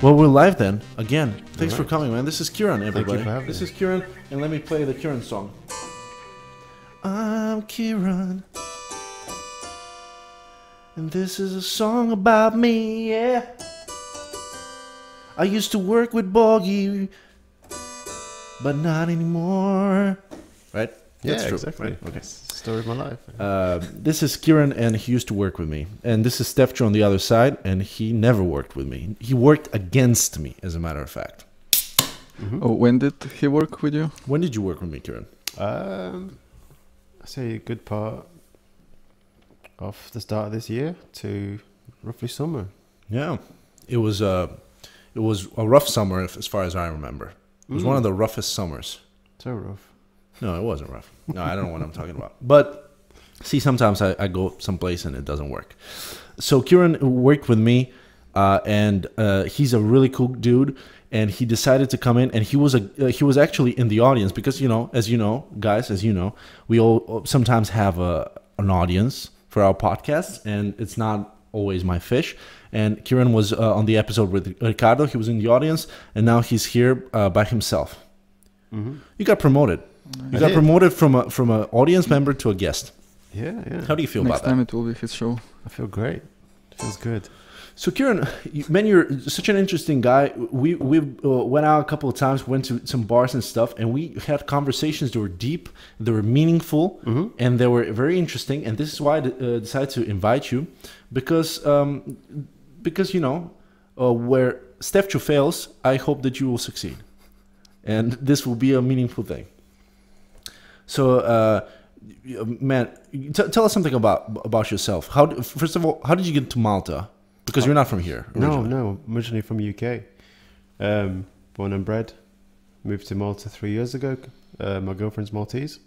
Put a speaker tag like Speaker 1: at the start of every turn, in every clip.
Speaker 1: Well, we're live then again. Thanks for coming, man. This is Kieran, everybody. this
Speaker 2: me.
Speaker 1: is Kieran, and let me play the Kieran song. I'm Kieran, and this is a song about me. Yeah. I used to work with Bogi, but not anymore. Right?
Speaker 2: Yeah,
Speaker 1: That's true,
Speaker 2: exactly.
Speaker 1: right? Okay.
Speaker 2: Story of my life.
Speaker 1: Uh, this is Kieran, and he used to work with me. And this is Stefcho on the other side, and he never worked with me. He worked against me, as a matter of fact.
Speaker 3: Oh, when did he work with you?
Speaker 1: When did you work with me, Kieran?
Speaker 2: Um, I say a good part of the start of this year to roughly summer.
Speaker 1: Yeah, it was uh, it was a rough summer, if, as far as I remember. It was one of the roughest summers.
Speaker 2: So rough.
Speaker 1: No, it wasn't rough. No, I don't know what I'm talking about. But see, sometimes I, I go someplace and it doesn't work. So Kieran worked with me, uh, and uh, he's a really cool dude. And he decided to come in, and he was a uh, he was actually in the audience because you know, as you know, guys, as you know, we all sometimes have a an audience for our podcasts, and it's not always my fish. And Kieran was uh, on the episode with Ricardo. He was in the audience, and now he's here uh, by himself.
Speaker 2: Mm-hmm.
Speaker 1: You got promoted. You
Speaker 2: I
Speaker 1: got
Speaker 2: did.
Speaker 1: promoted from a from an audience member to a guest.
Speaker 2: Yeah, yeah.
Speaker 1: How do you feel
Speaker 3: Next
Speaker 1: about
Speaker 3: time it will be his show.
Speaker 2: I feel great. It feels good.
Speaker 1: So Kieran, you, man, you're such an interesting guy. We we uh, went out a couple of times, went to some bars and stuff, and we had conversations that were deep, they were meaningful,
Speaker 2: Mhm.
Speaker 1: and they were very interesting. And this is why I d- uh, decided to invite you, because um, because you know uh, where Stefcho fails, I hope that you will succeed, and this will be a meaningful thing. So, uh, man, t- tell us something about about yourself. How first of all, how did you get to Malta? Because you're not from here.
Speaker 2: No,
Speaker 1: originally.
Speaker 2: no. I'm originally from UK. Um, born and bred. Moved to Malta three years ago. Uh, my girlfriend's Maltese,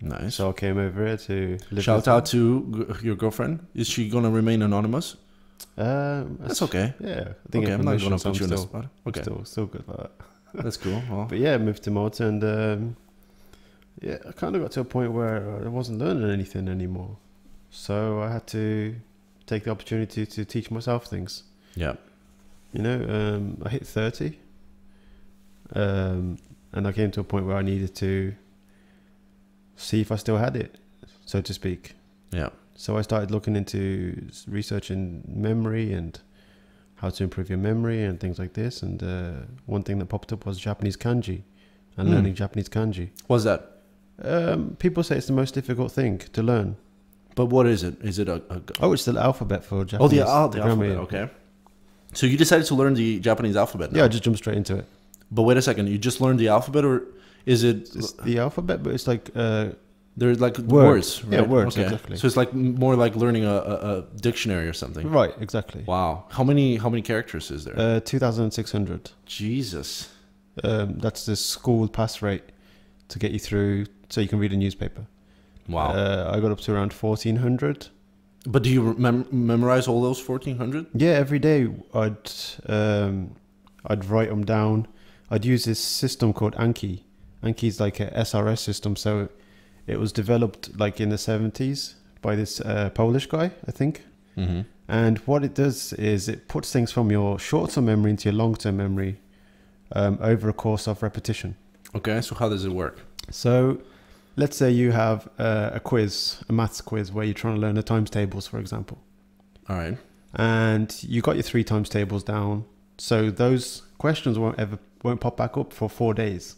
Speaker 1: Nice.
Speaker 2: so I came over here to live.
Speaker 1: Shout out to your girlfriend. Is she gonna remain anonymous?
Speaker 2: Um,
Speaker 1: That's okay.
Speaker 2: Yeah, I think
Speaker 1: okay, I'm not gonna put you in
Speaker 2: I'm
Speaker 1: the
Speaker 2: still,
Speaker 1: spot. Okay,
Speaker 2: still, still good for that.
Speaker 1: that's cool. Well,
Speaker 2: But yeah, moved to Malta and um, yeah, I kind of got to a point where I wasn't learning anything anymore. So I had to take the opportunity to teach myself things.
Speaker 1: yeah.
Speaker 2: You know, um, I hit 30 um, and I came to a point where I needed to see if I still had it, so to speak.
Speaker 1: Yeah.
Speaker 2: So I started looking into researching memory and how to improve your memory and things like this. And uh, one thing that popped up was Japanese kanji and
Speaker 1: Hmm.
Speaker 2: learning Japanese kanji.
Speaker 1: What's that?
Speaker 2: Um, people say it's the most difficult thing to learn.
Speaker 1: But what is it? Is it a? a
Speaker 2: Oh, it's the alphabet for Japanese.
Speaker 1: oh, the, oh, the
Speaker 2: grammar,
Speaker 1: alphabet. Okay. So you decided to learn the Japanese alphabet. Now.
Speaker 2: Yeah, I just jumped straight into it.
Speaker 1: But wait a second. You just learned the alphabet, or is it?
Speaker 2: It's the alphabet, but it's like uh,
Speaker 1: They're like
Speaker 2: Words.
Speaker 1: words.
Speaker 2: Yeah, words,
Speaker 1: Okay.
Speaker 2: exactly.
Speaker 1: So it's like more like learning a, a, a dictionary or something.
Speaker 2: right, exactly.
Speaker 1: Wow. How many how many characters is there?
Speaker 2: Uh, two thousand six hundred.
Speaker 1: Jesus.
Speaker 2: Um, that's the school pass rate to get you through, so you can read a newspaper.
Speaker 1: Wow.
Speaker 2: Uh, I got up to around fourteen hundred.
Speaker 1: but do you mem- memorize all those fourteen hundred?
Speaker 2: Yeah, every day I'd um, I'd write them down. I'd use this system called Anki. Anki's like a SRS system, so it was developed like in the seventies by this uh, Polish guy, I think.
Speaker 1: Mm-hmm.
Speaker 2: And what it does is it puts things from your short-term memory into your long-term memory um, over a course of repetition.
Speaker 1: Okay. So how does it work?
Speaker 2: So, let's say you have uh, a quiz, a maths quiz, where you're trying to learn the times tables, for example.
Speaker 1: All right.
Speaker 2: and you got your three times tables down so those questions won't ever won't pop back up for four days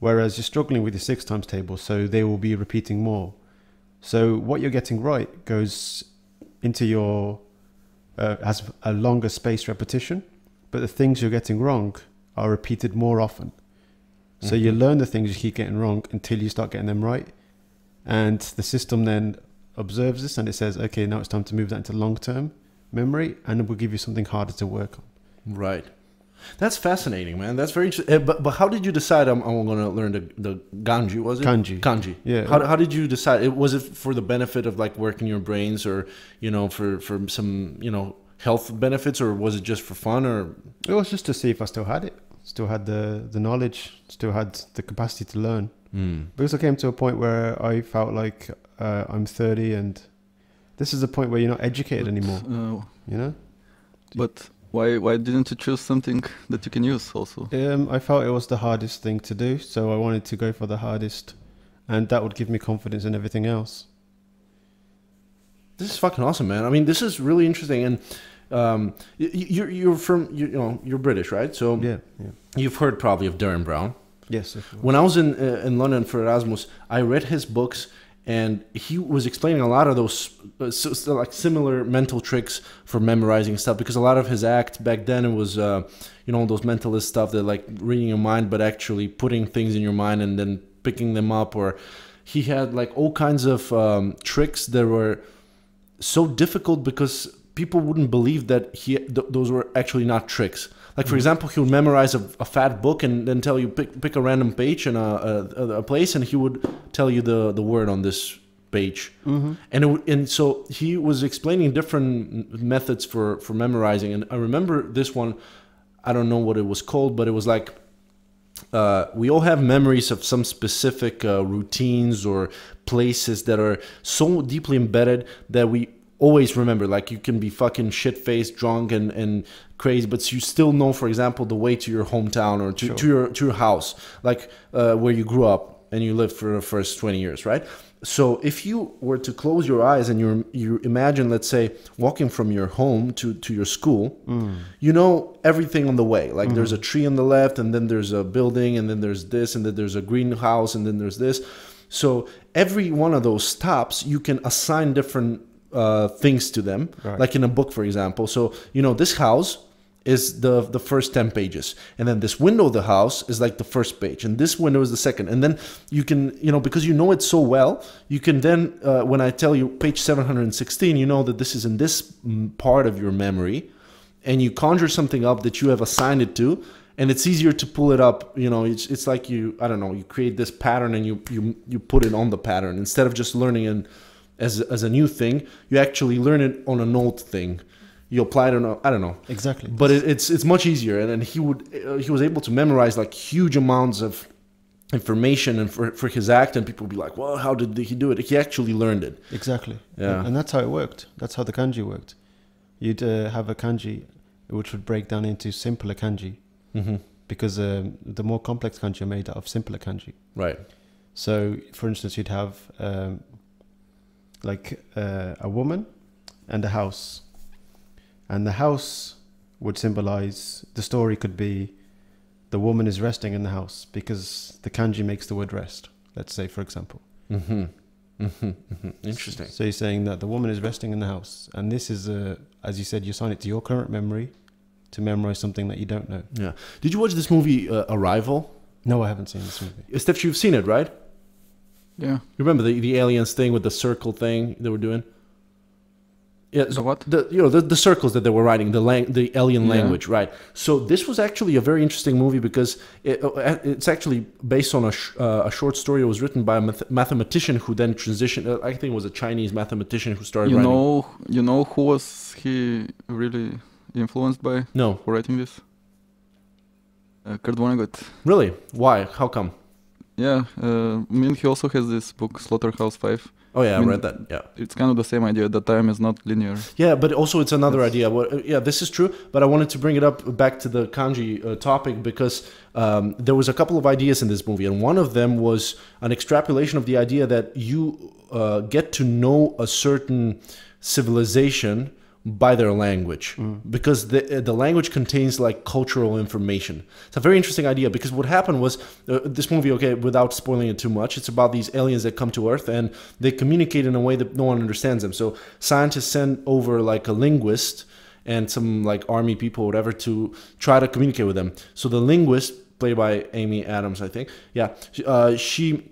Speaker 2: whereas you're struggling with your six times table so they will be repeating more so what you're getting right goes into your uh, has a longer spaced repetition but the things you're getting wrong are repeated more often so you
Speaker 1: Mhm.
Speaker 2: learn the things you keep getting wrong until you start getting them right and the system then observes this and it says okay now it's time to move that into long term memory and it will give you something harder to work on
Speaker 1: Right. That's fascinating, man. That's very interesting. But but how did you decide I'm, I'm going to learn the the ganji? Was it
Speaker 2: Kanji.
Speaker 1: Kanji.
Speaker 2: Yeah.
Speaker 1: How, how did you decide? It was it for the benefit of like working your brains, or you know, for for some you know health benefits, or was it just for fun? Or
Speaker 2: it was just to see if i still had it still had the the knowledge still had the capacity to learn because i came to a point where i felt like uh, i'm 30 and this is a point where you're not educated anymore
Speaker 3: Uh,
Speaker 2: you know
Speaker 3: but Why why didn't you choose something that you can use also?
Speaker 2: Um, I felt it was the hardest thing to do, so I wanted to go for the hardest, and that would give me confidence in everything else.
Speaker 1: This is fucking awesome, man. I mean, this is really interesting, and um, y- y- you're you're from you know you're British, right? So
Speaker 2: Yeah, yeah.
Speaker 1: You've heard probably of Derren Brown.
Speaker 2: Yes.
Speaker 1: When I was in uh, in London for Erasmus, I read his books, and he was explaining a lot of those uh, so, like similar mental tricks for memorizing stuff. Because a lot of his act back then it was, uh, you know, those mentalist stuff that like reading your mind, but actually putting things in your mind and then picking them up. Or he had like all kinds of um, tricks that were so difficult because people wouldn't believe that he th- those were actually not tricks. Like for example, he would memorize a, a fat book and then tell you pick pick a random page and a, a, a place, and he would tell you the the word on this page.
Speaker 2: Mm-hmm.
Speaker 1: And it, and so he was explaining different methods for for memorizing. And I remember this one. I don't know what it was called, but it was like uh, we all have memories of some specific uh, routines or places that are so deeply embedded that we always remember. Like you can be fucking shit faced, drunk, and, and crazy, but you still know, for example, the way to your hometown or to,
Speaker 2: Sure.
Speaker 1: to your to your house, like uh, where you grew up and you lived for the first twenty years, right? So if you were to close your eyes and you you imagine, let's say, walking from your home to to your school, you know everything on the way. Like there's a tree on the left, and then there's a building, and then there's this, and then there's a greenhouse, and then there's this. So every one of those stops, you can assign different uh, things to them,
Speaker 2: Right.
Speaker 1: like in a book, for example. So you know this house is the the first 10 pages. And then this window of the house is like the first page. And this window is the second. And then you can you know because you know it so well you can then uh, when i tell you page 716 you know that this is in this mm, part of your memory. And you conjure something up that you have assigned it to. And it's easier to pull it up you know it's, it's like you i don't know you create this pattern and you you you put it on the pattern instead of just learning it as as a new thing you actually learn it on an old thing you apply it on a, i don't know
Speaker 2: Exactly.
Speaker 1: but it, it's it's much easier and, and he would uh, he was able to memorize like huge amounts of information and for, for his act and people would be like well how did he do it he actually learned it
Speaker 2: Exactly.
Speaker 1: Yeah.
Speaker 2: And, that's how it worked. That's how the kanji worked. You'd uh, have a kanji which would break down into simpler kanji
Speaker 1: mm-hmm.
Speaker 2: because um, the more complex kanji are made out of simpler kanji.
Speaker 1: right
Speaker 2: So, for instance, you'd have um, like uh, a woman and a house, and the house would symbolize the story could be the woman is resting in the house because the kanji makes the word rest. Let's say, for example.
Speaker 1: mm-hmm. Mm-hmm. Mm-hmm. interesting
Speaker 2: So you're saying that the woman is resting in the house, and this is a, as you said, you assign it to your current memory to memorize something that you don't know.
Speaker 1: yeah did you watch this movie uh, arrival
Speaker 2: No, I haven't seen this movie.
Speaker 1: Steph you've seen it right
Speaker 3: Yeah.
Speaker 1: you remember the, the aliens thing with the circle thing they were doing yeah
Speaker 3: So what?
Speaker 1: the you know the, the circles that they were writing the lang- the alien
Speaker 3: Yeah.
Speaker 1: language right so this was actually a very interesting movie because it, uh, it's actually based on a, sh- uh, a short story that was written by a math- mathematician who then transitioned uh, i think it was a chinese mathematician who started
Speaker 3: You
Speaker 1: writing
Speaker 3: know you know who was he really influenced by
Speaker 1: no
Speaker 3: for writing this? Uh, Kurt Vonnegut.
Speaker 1: really why how come
Speaker 3: Yeah, uh, I mean he also has this book Slaughterhouse Five.
Speaker 1: oh yeah i,
Speaker 3: I
Speaker 1: read that yeah
Speaker 3: It's kind of the same idea that time is not linear.
Speaker 1: Yeah, but also it's another
Speaker 3: That's-
Speaker 1: idea. What, uh, yeah, this is true, but I wanted to bring it up back to the kanji uh, topic because um, there was a couple of ideas in this movie, and one of them was an extrapolation of the idea that you uh, get to know a certain civilization by their language because the uh, the language contains like cultural information. It's a very interesting idea because what happened was uh, this movie. Okay, without spoiling it too much, it's about these aliens that come to Earth and they communicate in a way that no one understands them. So scientists send over like a linguist and some like army people, whatever, to try to communicate with them. So the linguist, played by Amy Adams, I think, yeah, uh, she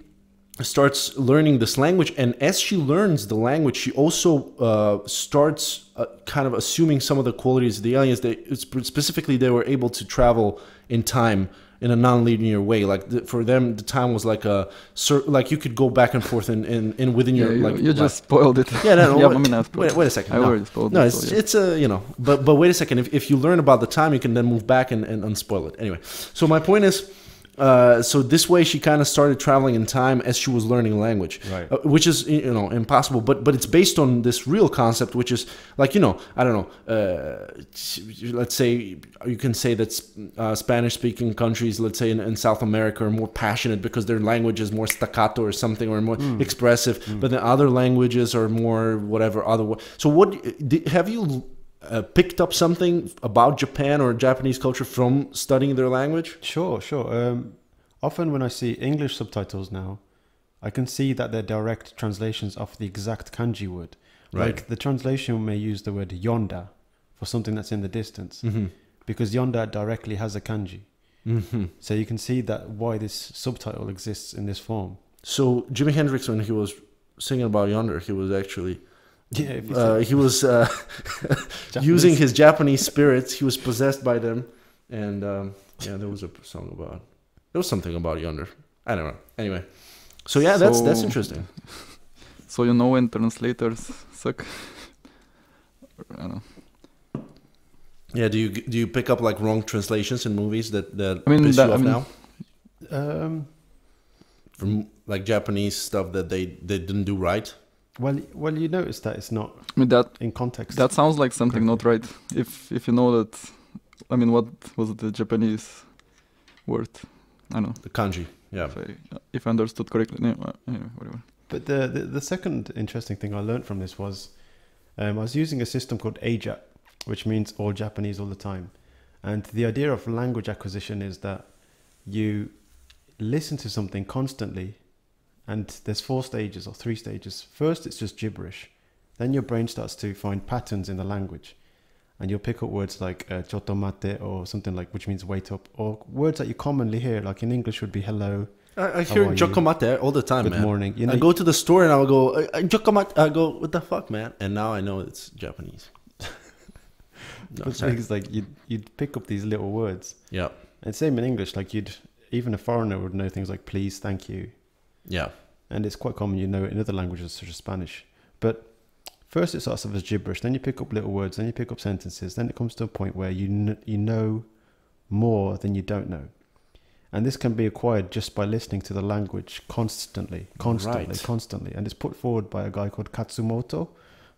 Speaker 1: starts learning this language and as she learns the language she also uh, starts uh, kind of assuming some of the qualities of the aliens they specifically they were able to travel in time in a non-linear way like the, for them the time was like a like you could go back and forth in, in, in within
Speaker 3: Yeah,
Speaker 1: your
Speaker 3: you,
Speaker 1: like
Speaker 3: you
Speaker 1: life.
Speaker 3: just spoiled it.
Speaker 1: yeah no, no
Speaker 3: yeah,
Speaker 1: wait,
Speaker 3: I mean,
Speaker 1: wait,
Speaker 3: it.
Speaker 1: wait a second
Speaker 3: I
Speaker 1: no.
Speaker 3: already spoiled
Speaker 1: No,
Speaker 3: it.
Speaker 1: it's
Speaker 3: so, yeah.
Speaker 1: it's a you know, but but wait a second. If, if you learn about the time, you can then move back and, and unspoil it. Anyway, so my point is, Uh, so this way, she kind of started traveling in time as she was learning language,
Speaker 2: Right.
Speaker 1: uh, which is you know impossible. But but it's based on this real concept, which is like you know I don't know. Uh, let's say you can say that uh, Spanish-speaking countries, let's say in, in South America, are more passionate because their language is more staccato or something, or more expressive. But then other languages are more whatever other. So what have you? Uh, picked up something about Japan or Japanese culture from studying their language?
Speaker 2: Sure, sure. Um, often when I see English subtitles now, I can see that they're direct translations of the exact kanji word.
Speaker 1: Right.
Speaker 2: Like the translation may use the word yonda for something that's in the distance,
Speaker 1: Mm-hmm.
Speaker 2: because yonda directly has a kanji.
Speaker 1: Mm-hmm.
Speaker 2: So you can see that why this subtitle exists in this form.
Speaker 1: So Jimi Hendrix, when he was singing about Yonder, he was actually
Speaker 2: Yeah,
Speaker 1: uh, he was uh, using his Japanese spirits. He was possessed by them, and um, yeah, there was a song about there was something about Yonder. I don't know. Anyway, so yeah, that's that's interesting.
Speaker 3: So you know when translators suck. I don't know.
Speaker 1: Yeah, do you do you pick up like wrong translations in movies that that
Speaker 3: I mean,
Speaker 1: piss
Speaker 3: that-
Speaker 1: you
Speaker 3: I
Speaker 1: off
Speaker 3: mean-
Speaker 1: now
Speaker 2: Um,
Speaker 1: from like Japanese stuff that they they didn't do right?
Speaker 2: Well, well, you notice that it's not
Speaker 3: I mean that
Speaker 2: in context.
Speaker 3: that sounds like something not right. If if you know that, I mean, what was the Japanese word? I don't know
Speaker 1: The kanji. Yeah.
Speaker 3: if I if I understood correctly. No, uh, anyway, whatever.
Speaker 2: But the, the the second interesting thing I learned from this was um, I was using a system called AJATT, which means all Japanese all the time. And the idea of language acquisition is that you listen to something constantly, and there's four stages or three stages. First, it's just gibberish. Then your brain starts to find patterns in the language, and you'll pick up words like uh, "chotomate" or something like, which means "wait up," or words that you commonly hear, like in English would be "hello,"
Speaker 1: I, I hear? Jokomate all the time,
Speaker 2: "good
Speaker 1: man.
Speaker 2: morning." You know, I
Speaker 1: go to the store and I'll go, "Uh, uh, Jokomate. I go, what the fuck, man? And now I know it's Japanese. no,
Speaker 2: But things like you'd you'd pick up these little words,
Speaker 1: Yeah,
Speaker 2: and same in English. Like you'd even a foreigner would know things like please, thank you,
Speaker 1: yeah.
Speaker 2: and it's quite common you know it in other languages such as Spanish. But first it starts off as gibberish, then you pick up little words, then you pick up sentences, then it comes to a point where you kn- you know more than you don't know, and this can be acquired just by listening to the language constantly, constantly,
Speaker 1: Right.
Speaker 2: constantly, and it's put forward by a guy called Khatzumoto,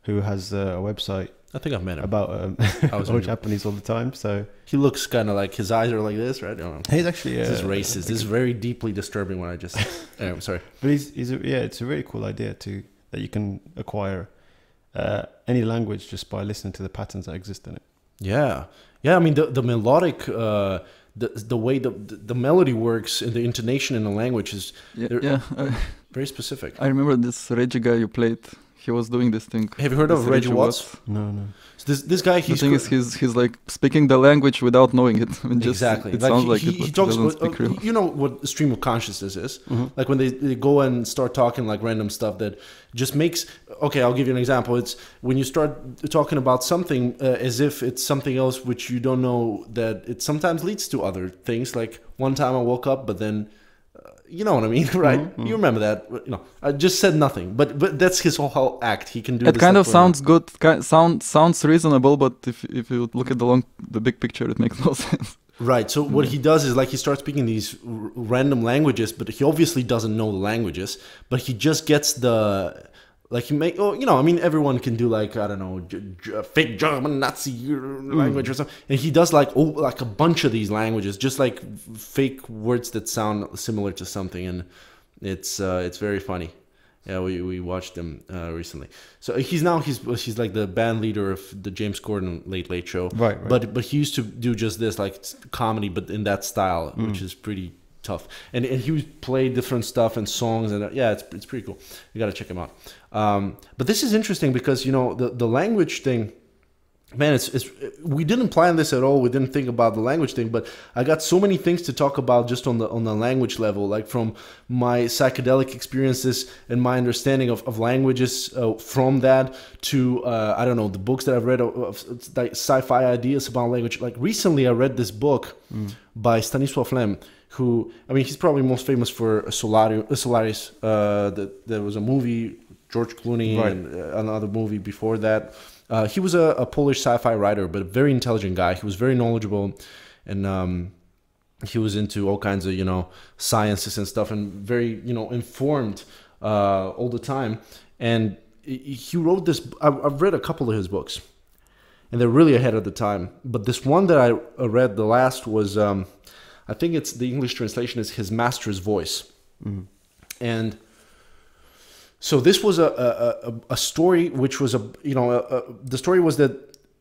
Speaker 2: who has a website
Speaker 1: I think I've met him.
Speaker 2: about um,
Speaker 1: I was
Speaker 2: all. Japanese all the time. So
Speaker 1: He looks kind of like his eyes are like this, right? I don't know.
Speaker 2: he's actually
Speaker 1: This is
Speaker 2: uh,
Speaker 1: racist. This is very deeply disturbing. When I just, anyway, sorry.
Speaker 2: But he's, he's a, yeah, it's a really cool idea to that you can acquire uh, any language just by listening to the patterns that exist in it.
Speaker 1: Yeah, yeah. I mean, the the melodic, uh, the the way the the melody works and the intonation in the language is
Speaker 3: Yeah, yeah.
Speaker 1: Very specific.
Speaker 3: I remember this Reggie guy you played. He was doing this thing.
Speaker 1: Have you heard of
Speaker 3: This
Speaker 1: Reggie Watts?
Speaker 2: No, no.
Speaker 1: So this this guy,
Speaker 3: The
Speaker 1: he's
Speaker 3: thing is, he's he's like speaking the language without knowing it. I mean, just,
Speaker 1: exactly.
Speaker 3: It sounds
Speaker 1: he,
Speaker 3: like
Speaker 1: he,
Speaker 3: it, but
Speaker 1: he
Speaker 3: he,
Speaker 1: talks.
Speaker 3: doesn't
Speaker 1: about-
Speaker 3: speak
Speaker 1: uh, you know what stream of consciousness is?
Speaker 2: Mm-hmm.
Speaker 1: Like when they, they go and start talking like random stuff that just makes. Okay, I'll give you an example. It's when you start talking about something uh, as if it's something else which you don't know that it sometimes leads to other things. Like one time I woke up, but then. You know what I mean, right?
Speaker 2: Mhm,
Speaker 1: You remember that? You know, I just said nothing, but but that's his whole, act. He can do.
Speaker 3: It kind of sounds good. Ki- sound sounds reasonable, but if if you look at the long the big picture, it makes no sense.
Speaker 1: Right. So what he does is like he starts speaking these r- random languages, but he obviously doesn't know the languages. But he just gets the like he make oh you know I mean everyone can do like I don't know j- j- fake German Nazi language or something, and he does like oh like a bunch of these languages, just like fake words that sound similar to something, and it's uh, it's very funny. Yeah, we, we watched him uh, recently. So he's now he's he's like the band leader of the James Corden Late Late Show.
Speaker 2: Right, right.
Speaker 1: But but he used to do just this like comedy, but in that style,
Speaker 2: Mm.
Speaker 1: which is pretty tough. And and he would play different stuff and songs, and uh, yeah, it's it's pretty cool. You got to check him out. Um, but this is interesting because you know the the language thing. Man, it's, it's we didn't plan this at all. We didn't think about the language thing, but I got so many things to talk about just on the on the language level, like from my psychedelic experiences and my understanding of, of languages uh, from that to uh, I don't know the books that I've read of, of like sci-fi ideas about language. Like recently, I read this book by Stanisław Lem, who I mean he's probably most famous for Solari, uh, Solaris. Uh, that there was a movie George Clooney
Speaker 2: Right.
Speaker 1: and uh, another movie before that. Uh, he was a, a Polish sci-fi writer, but a very intelligent guy. He was very knowledgeable, and um, he was into all kinds of you know sciences and stuff and very you know informed uh, all the time and he wrote this I've read a couple of his books and they're really ahead of the time but this one that i read the last was um, i think it's the english translation is his master's voice
Speaker 2: Mhm.
Speaker 1: and so this was a, a, a, story which was a you know a, a, the story was that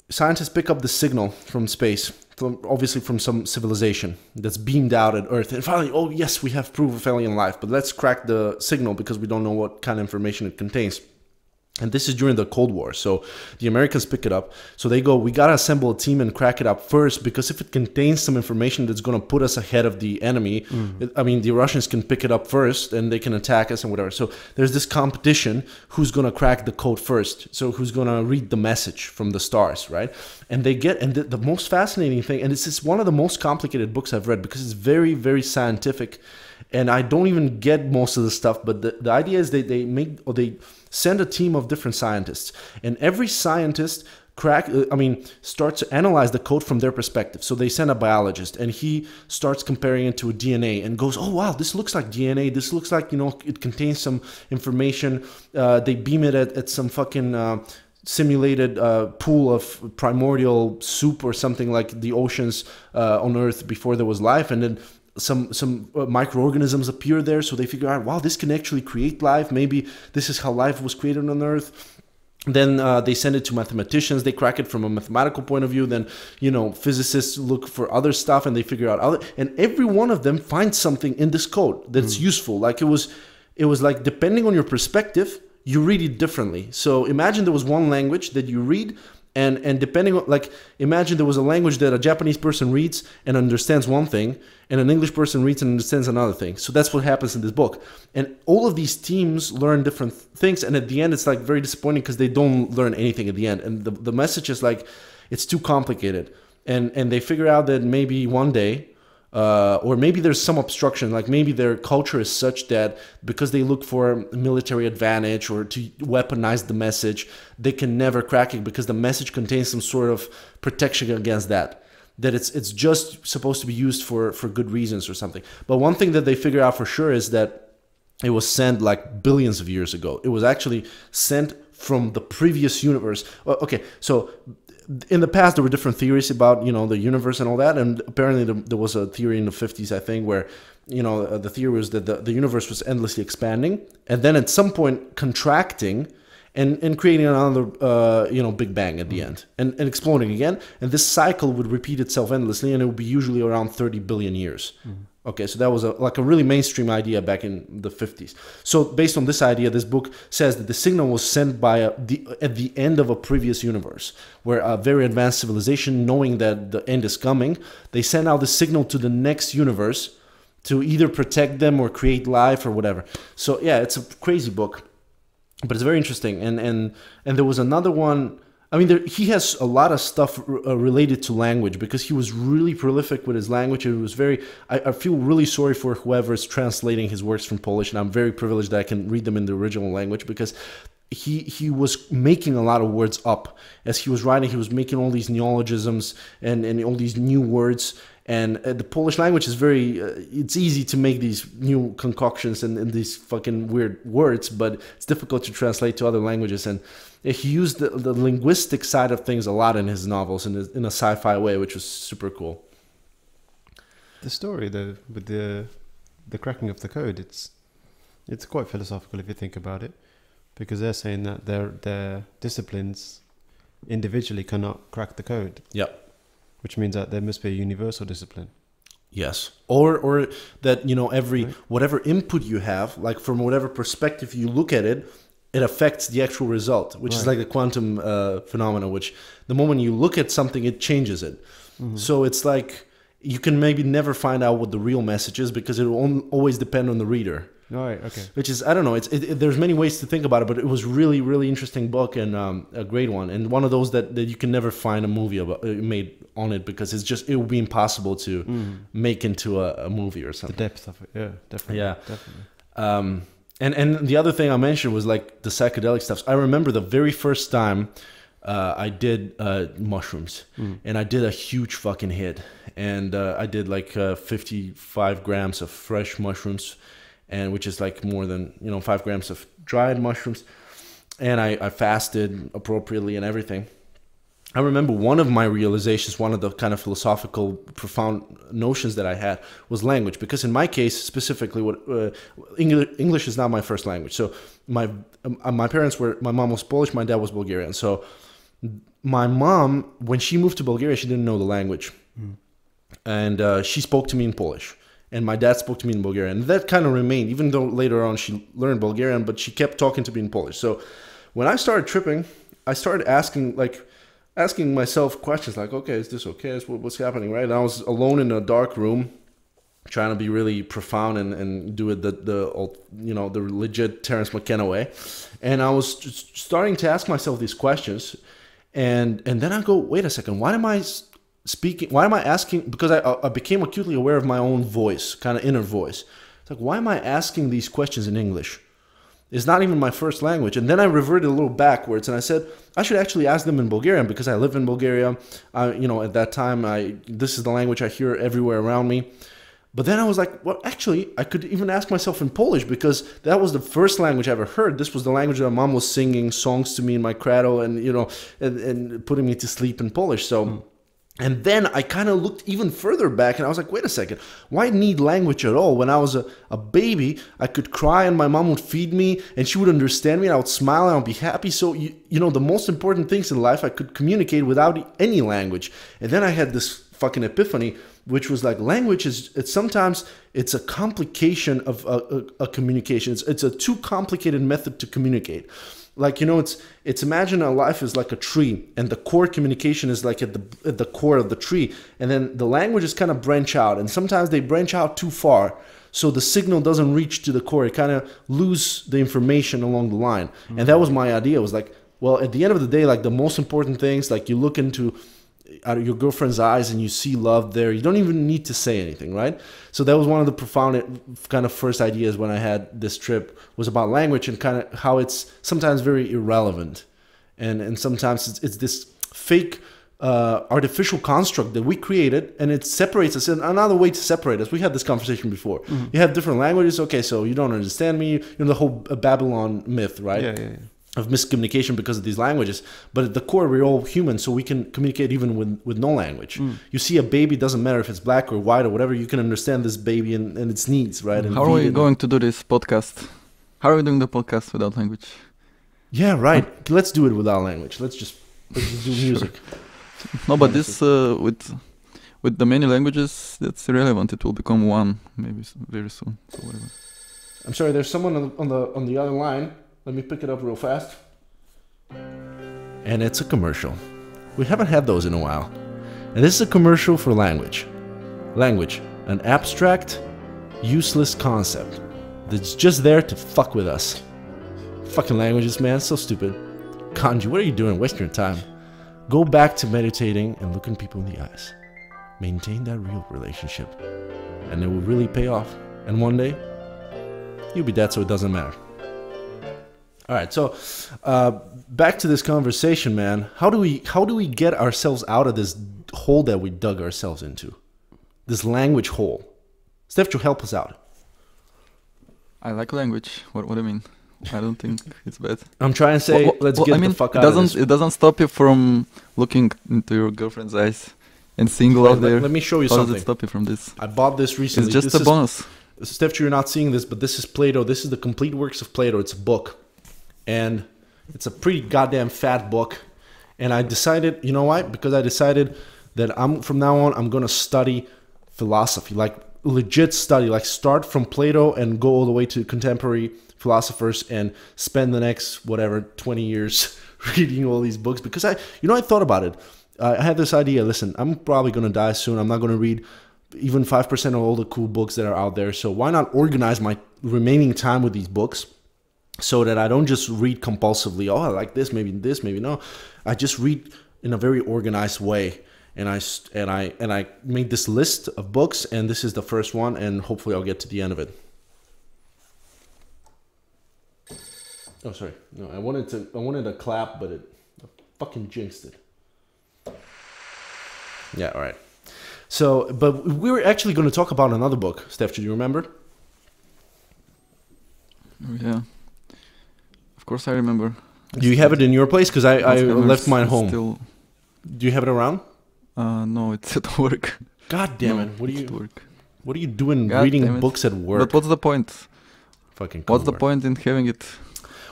Speaker 1: scientists pick up the signal from space from obviously from some civilization that's beamed out at earth. And finally oh yes we have proof of alien life but let's crack the signal because we don't know what kind of information it contains and this is during the Cold War. So the Americans pick it up. So they go, we got to assemble a team and crack it up first because if it contains some information that's going to put us ahead of the enemy, mm. it- I mean, the Russians can pick it up first and they can attack us and whatever. So there's this competition who's going to crack the code first. So who's going to read the message from the stars, right? And they get, and the, the most fascinating thing, and this is one of the most complicated books I've read because it's very, very scientific and I don't even get most of the stuff. But the, the idea is they they make or they send a team of different scientists, and every scientist crack uh, i mean starts to analyze the code from their perspective. So they send a biologist and he starts comparing it to a dna and goes oh wow this looks like dna this looks like you know it contains some information. Uh, they beam it at, at some fucking uh, simulated uh, pool of primordial soup or something like the oceans uh, on earth before there was life. And then some some uh, microorganisms appear there so they figure out wow this can actually create life. Maybe this is how life was created on earth. Then uh, they send it to mathematicians. They crack it from a mathematical point of view. Then you know physicists look for other stuff and they figure out other and every one of them finds something in this code that's useful. Like it was it was like depending on your perspective you read it differently. So imagine there was one language that you read and and depending on like imagine there was a language that a japanese person reads and understands one thing and an english person reads and understands another thing. So that's what happens in this book. And all of these teams learn different things and at the end it's like very disappointing because they don't learn anything at the end. And the, the message is like it's too complicated. And and they figure out that maybe one day uh, or maybe there's some obstruction like maybe their culture is such that because they look for military advantage or to weaponize the message they can never crack it because the message contains some sort of protection against that. That it's it's just supposed to be used for for good reasons or something. But one thing that they figure out for sure is that it was sent like billions of years ago. It was actually sent from the previous universe. Okay so in the past there were different theories about you know the universe and all that and apparently there, there was a theory in the 50s i think where you know uh, the theory was that the, the universe was endlessly expanding and then at some point contracting and, and creating another uh, you know big bang at the end and, and exploding again and this cycle would repeat itself endlessly and it would be usually around 30 billion years okay so that was a, like a really mainstream idea back in the 50s so based on this idea this book says that the signal was sent by a, the, at the end of a previous universe where a very advanced civilization knowing that the end is coming they send out the signal to the next universe to either protect them or create life or whatever. So yeah it's a crazy book but it's very interesting. And and and there was another one i mean there, he has a lot of stuff uh, related to language because he was really prolific with his language. And it was very I, I feel really sorry for whoever is translating his works from polish and i'm very privileged that i can read them in the original language because he he was making a lot of words up. As he was writing he was making all these neologisms and and all these new words and uh, the Polish language is very uh, it's easy to make these new concoctions and, and these fucking weird words but it's difficult to translate to other languages and he used the, the linguistic side of things a lot in his novels in a, in a sci-fi way which was super cool
Speaker 2: The story, the with the the cracking of the code, it's it's quite philosophical if you think about it, because they're saying that their their disciplines individually cannot crack the code.
Speaker 1: Yep.
Speaker 2: Which means that there must be a universal discipline.
Speaker 1: Yes. Or or that you know every
Speaker 2: Right.
Speaker 1: whatever input you have, like from whatever perspective you look at it, it affects the actual result, which is like a quantum uh, phenomena. Which the moment you look at something, it changes it.
Speaker 2: Mm-hmm.
Speaker 1: So it's like you can maybe never find out what the real message is because it will always depend on the reader.
Speaker 2: Right. Okay.
Speaker 1: Which is I don't know. It's it, it- there's many ways to think about it, but it was really really interesting book and um, a great one, and one of those that, that you can never find a movie about, uh, made on it because it's just it would be impossible to make into a, a movie or something.
Speaker 2: The depth of it. Yeah. Definitely.
Speaker 1: Yeah.
Speaker 2: Definitely.
Speaker 1: Um, and and the other thing I mentioned was like the psychedelic stuff. I remember the very first time uh, I did uh, mushrooms, and I did a huge fucking hit. And uh, I did like uh, 55 grams of fresh mushrooms, and which is like more than you know five grams of dried mushrooms. And I, I fasted appropriately and everything. I remember one of my realizations, one of the kind of philosophical, profound notions that I had was language. Because in my case, specifically, what uh, English, English is not my first language. So my um, my parents were, my mom was Polish, my dad was Bulgarian. So my mom, when she moved to Bulgaria, she didn't know the language, and uh, she spoke to me in Polish, and my dad spoke to me in Bulgarian. And that kind of remained, even though later on she learned Bulgarian, but she kept talking to me in Polish. So when I started tripping, I started asking like asking myself questions like, okay, is this okay? Is what- what's happening, right? And I was alone in a dark room, trying to be really profound and, and do it the the old- you know the legit Terence McKenna way, and I was starting to ask myself these questions, and and then I go, wait a second, why am I speaking? Why am I asking? Because I I became acutely aware of my own voice, kind of inner voice. It's like, why am I asking these questions in English? It's not even my first language. And then I reverted a little backwards and I said, I should actually ask them in Bulgarian because I live in Bulgaria. I, you know, at that time, I this is the language I hear everywhere around me. But then I was like, well, actually, I could even ask myself in Polish because that was the first language I ever heard. This was the language that my mom was singing songs to me in my cradle and, you know, and, and putting me to sleep in Polish. So. Hmm. And then I kind of looked even further back and I was like, wait a second, why need language at all? When I was a, a baby, I could cry and my mom would feed me and she would understand me and I would smile and I would be happy. So, you, you know, the most important things in life I could communicate without any language. And then I had this fucking epiphany, which was like language is, it's sometimes, it's a complication of a, a, a communication. It's, it's a too complicated method to communicate like you know it's it's imagine a life is like a tree and the core communication is like at the at the core of the tree and then the languages kind of branch out and sometimes they branch out too far. So the signal doesn't reach to the core it kind of lose the information along the line. And that was my idea it was like well at the end of the day like the most important things like you look into out of your girlfriend's eyes and you see love there you don't even need to say anything right? So that was one of the profound kind of first ideas when i had this trip was about language and kind of how it's sometimes very irrelevant. And and sometimes it's, it's this fake uh, artificial construct that we created and it separates us. And another way to separate us we had this conversation before. You have different languages okay so you don't understand me. You know the whole babylon myth right?
Speaker 2: Yeah, yeah, yeah.
Speaker 1: Of miscommunication because of these languages. But at the core, we're all human, so we can communicate even with, with no language. You see a baby, doesn't matter if it's black or white or whatever, you can understand this baby and, and its needs, right? And
Speaker 3: How are we going to do this podcast? How are we doing the podcast without language?
Speaker 1: Yeah, right. Let's do it without language. Let's just, let's just do music.
Speaker 3: No, but this uh, with with the many languages, that's irrelevant. It will become one maybe s- very soon. So whatever.
Speaker 1: I'm sorry, there's someone on the, on the on the other line. Let me pick it up real fast. And it's a commercial. We haven't had those in a while. And this is a commercial for language. Language, an abstract, useless concept that's just there to fuck with us. Fucking languages, man, so stupid. Kanji, what are you doing? Wasting your time. Go back to meditating and looking people in the eyes. Maintain that real relationship, and it will really pay off. And one day, you'll be dead, so it doesn't matter. All right, so uh, back to this conversation, man. How do we how do we get ourselves out of this hole that we dug ourselves into? This language hole. Steph, you help us out.
Speaker 3: I like language. What what do you mean? I don't think it's bad.
Speaker 1: I'm trying to say,
Speaker 3: Well, well,
Speaker 1: let's
Speaker 3: well,
Speaker 1: get
Speaker 3: I mean,
Speaker 1: the fuck
Speaker 3: it
Speaker 1: out of
Speaker 3: doesn't
Speaker 1: this.
Speaker 3: it doesn't stop you from looking into your girlfriend's eyes and seeing
Speaker 1: Let,
Speaker 3: love there.
Speaker 1: let me show you
Speaker 3: How does
Speaker 1: something.
Speaker 3: it stop you from this?
Speaker 1: I bought this recently.
Speaker 3: It's just
Speaker 1: This
Speaker 3: a
Speaker 1: is-
Speaker 3: bonus.
Speaker 1: Steph, you're not seeing this, but this is Plato. This is the complete works of Plato. It's a book, and it's a pretty goddamn fat book. And I decided, you know why? Because I decided that I'm from now on I'm gonna study philosophy, like legit study, like start from Plato and go all the way to contemporary philosophers and spend the next whatever 20 years reading all these books. Because I, you know, I thought about it. I had this idea. Listen, I'm probably gonna die soon. I'm not gonna read even 5% of all the cool books that are out there. So why not organize my remaining time with these books so that I don't just read compulsively, oh, I like this, maybe this, maybe no. I just read in a very organized way. And I and I and I made this list of books and this is the first one and hopefully I'll get to the end of it. Oh, sorry. No, I wanted to I wanted to clap, but it fucking jinxed it. Yeah, all right. So, but we were actually going to talk about another book. Steph, do you remember?
Speaker 3: Oh, yeah. Of course, I remember.
Speaker 1: Do you have it in your place? Because I, I left mine home.
Speaker 3: Still,
Speaker 1: Do you have it around?
Speaker 3: uh, no, it's at work.
Speaker 1: God damn
Speaker 3: No,
Speaker 1: it! What are you
Speaker 3: work.
Speaker 1: What are you doing
Speaker 3: God
Speaker 1: reading books at work?
Speaker 3: But what's the point?
Speaker 1: Fucking
Speaker 3: What's the
Speaker 1: work.
Speaker 3: point in having it?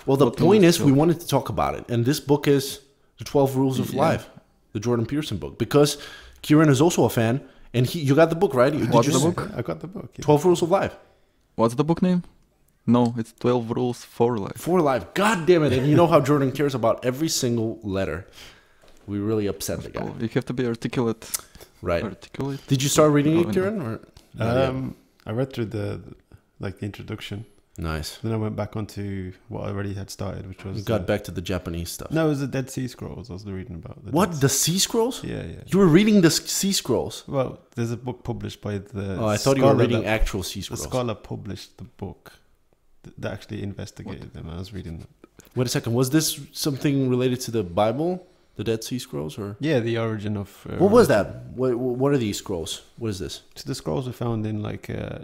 Speaker 1: Well, the
Speaker 3: what
Speaker 1: point
Speaker 3: was
Speaker 1: is, we wanted to talk about it, and this book is the Twelve Rules of
Speaker 3: Yeah.
Speaker 1: Life, the Jordan Peterson book, because Kieran is also a fan, and he, you got the book right? Did
Speaker 3: What's
Speaker 1: you
Speaker 3: the
Speaker 1: s-
Speaker 3: book?
Speaker 2: I got the book. yeah.
Speaker 1: Twelve Rules of Life
Speaker 3: What's the book name? No, it's 12 Rules for Life.
Speaker 1: for life. God damn it! And you know how Jordan cares about every single letter. We really upset the guy,
Speaker 3: Oh, you have to be articulate.
Speaker 1: right?
Speaker 3: Articulate.
Speaker 1: Did you start reading it,
Speaker 3: no.
Speaker 1: Kieran? Or?
Speaker 2: Um, I read through the, the like the introduction.
Speaker 1: nice.
Speaker 2: Then I went back onto what I already had started, which was
Speaker 1: You got
Speaker 2: uh,
Speaker 1: back to the Japanese stuff.
Speaker 2: No, it was the Dead Sea Scrolls. I was reading about. The
Speaker 1: What
Speaker 2: Dead
Speaker 1: the Sea Scrolls?
Speaker 2: Yeah, yeah.
Speaker 1: You were reading the Sea Scrolls.
Speaker 2: Well, there's a book published by the.
Speaker 1: Oh, I thought you were reading
Speaker 2: that-
Speaker 1: actual Sea
Speaker 2: The
Speaker 1: Scrolls.
Speaker 2: scholar published the book th- that actually investigated them. I was reading them.
Speaker 1: Wait a second. Was this something related to the Bible, the Dead Sea Scrolls, or
Speaker 2: Yeah, the origin of. Uh,
Speaker 1: what was that? What, what are these scrolls? What is this?
Speaker 2: So the scrolls were found in like uh,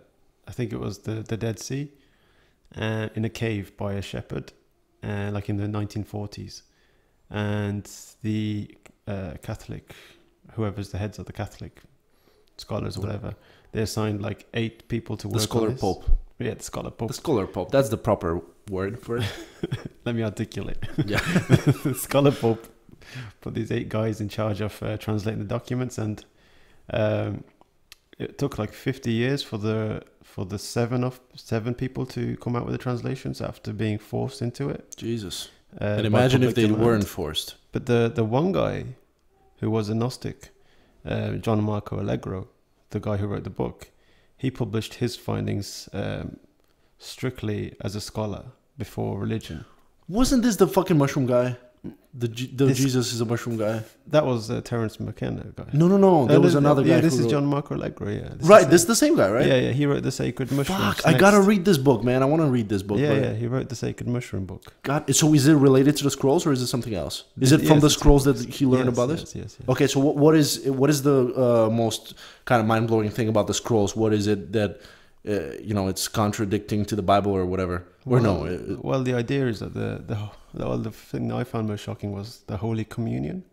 Speaker 2: I think it was the the Dead Sea, uh, in a cave by a shepherd, uh, like in the 1940s, and the uh, Catholic, whoever's the heads of the Catholic scholars or whatever, they assigned like eight people to work.
Speaker 1: The
Speaker 2: on
Speaker 1: scholar
Speaker 2: this.
Speaker 1: pope.
Speaker 2: Yeah, the scholar pope.
Speaker 1: The scholar pope. That's the proper word for it.
Speaker 2: Let me articulate.
Speaker 1: Yeah.
Speaker 2: the scholar pope put these eight guys in charge of uh, translating the documents, and um, it took like fifty years for the for the seven of seven people to come out with the translations after being forced into it.
Speaker 1: Jesus.
Speaker 2: Uh,
Speaker 1: and imagine if they
Speaker 2: demand.
Speaker 1: weren't forced.
Speaker 2: But the the one guy who was a Gnostic, uh, John Marco Allegro, the guy who wrote the book, he published his findings um, strictly as a scholar before religion.
Speaker 1: Wasn't this the fucking mushroom guy? The, the
Speaker 2: This-
Speaker 1: Jesus is a mushroom guy.
Speaker 2: That was uh, Terence McKenna guy.
Speaker 1: No, no, no. There
Speaker 2: Oh,
Speaker 1: was
Speaker 2: no,
Speaker 1: another
Speaker 2: yeah,
Speaker 1: guy.
Speaker 2: this is
Speaker 1: wrote-
Speaker 2: John Marco Allegro. Yeah, this
Speaker 1: Right.
Speaker 2: is
Speaker 1: This is
Speaker 2: the
Speaker 1: same guy, right?
Speaker 2: Yeah, yeah. He wrote the Sacred Mushroom.
Speaker 1: Fuck. I gotta read this book, man. I want to read this book.
Speaker 2: Yeah, yeah. He wrote the Sacred Mushroom book.
Speaker 1: God. So is it related to the scrolls or is it something else? Is it
Speaker 2: Yes,
Speaker 1: from the scrolls that he learned
Speaker 2: yes,
Speaker 1: about
Speaker 2: yes,
Speaker 1: this?
Speaker 2: Yes, yes.
Speaker 1: Okay, so what, what is what is the uh, most kind of mind blowing thing about the scrolls? What is it that uh, you know it's contradicting to the Bible or whatever? Or no?
Speaker 2: Well,
Speaker 1: uh,
Speaker 2: well, the idea is that the the the, well, the thing I found most shocking was the Holy Communion,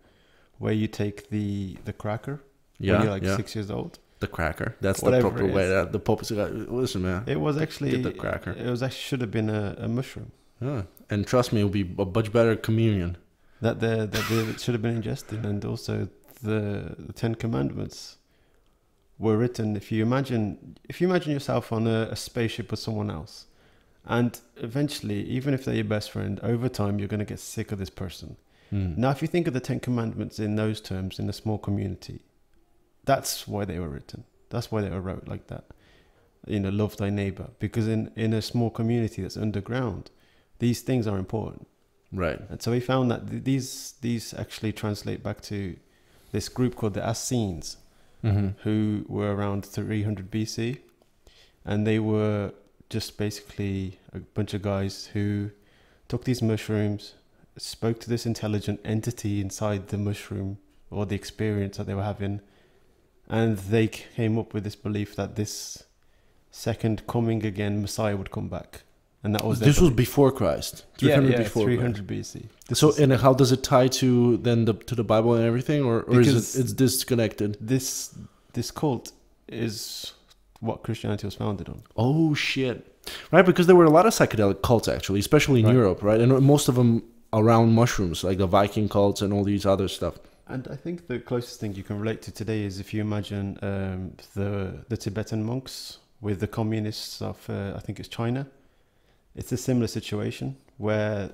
Speaker 2: where you take the the cracker
Speaker 1: yeah,
Speaker 2: when you're like
Speaker 1: yeah.
Speaker 2: six years old.
Speaker 1: The cracker. That's
Speaker 2: Whatever
Speaker 1: the proper way. That the Pope is like, listen, man.
Speaker 2: It was actually
Speaker 1: Get the cracker.
Speaker 2: It was actually should have been a, a mushroom
Speaker 1: Yeah. And trust me, it would be a much better communion.
Speaker 2: that the that the, it should have been ingested, and also the the Ten Commandments were written. If you imagine if you imagine yourself on a, a spaceship with someone else, and eventually, even if they're your best friend, over time you're going to get sick of this person.
Speaker 1: Hmm.
Speaker 2: Now, if you think of the Ten Commandments in those terms in a small community, that's why they were written. That's why they were wrote like that. You know, love thy neighbor. Because in, in a small community that's underground, these things are important.
Speaker 1: Right.
Speaker 2: And so we found that th- these these actually translate back to this group called the Essenes,
Speaker 1: Mm-hmm.
Speaker 2: who were around 300 BC, and they were just basically a bunch of guys who took these mushrooms, spoke to this intelligent entity inside the mushroom or the experience that they were having, and they came up with this belief that this second coming again Messiah would come back, and that was
Speaker 1: This was before Christ. 300
Speaker 2: yeah,
Speaker 1: before Christ.
Speaker 2: 300 BC. This
Speaker 1: So
Speaker 2: is-
Speaker 1: and how does it tie to then the to the Bible and everything, or, or is it it's disconnected?
Speaker 2: this this cult is what Christianity was founded on.
Speaker 1: Oh shit! Right, because there were a lot of psychedelic cults actually, especially in
Speaker 2: Right.
Speaker 1: Europe, right, and most of them around mushrooms, like the Viking cults and all these other stuff.
Speaker 2: And I think the closest thing you can relate to today is if you imagine um, the the Tibetan monks with the communists of uh, I think it's China. It's a similar situation where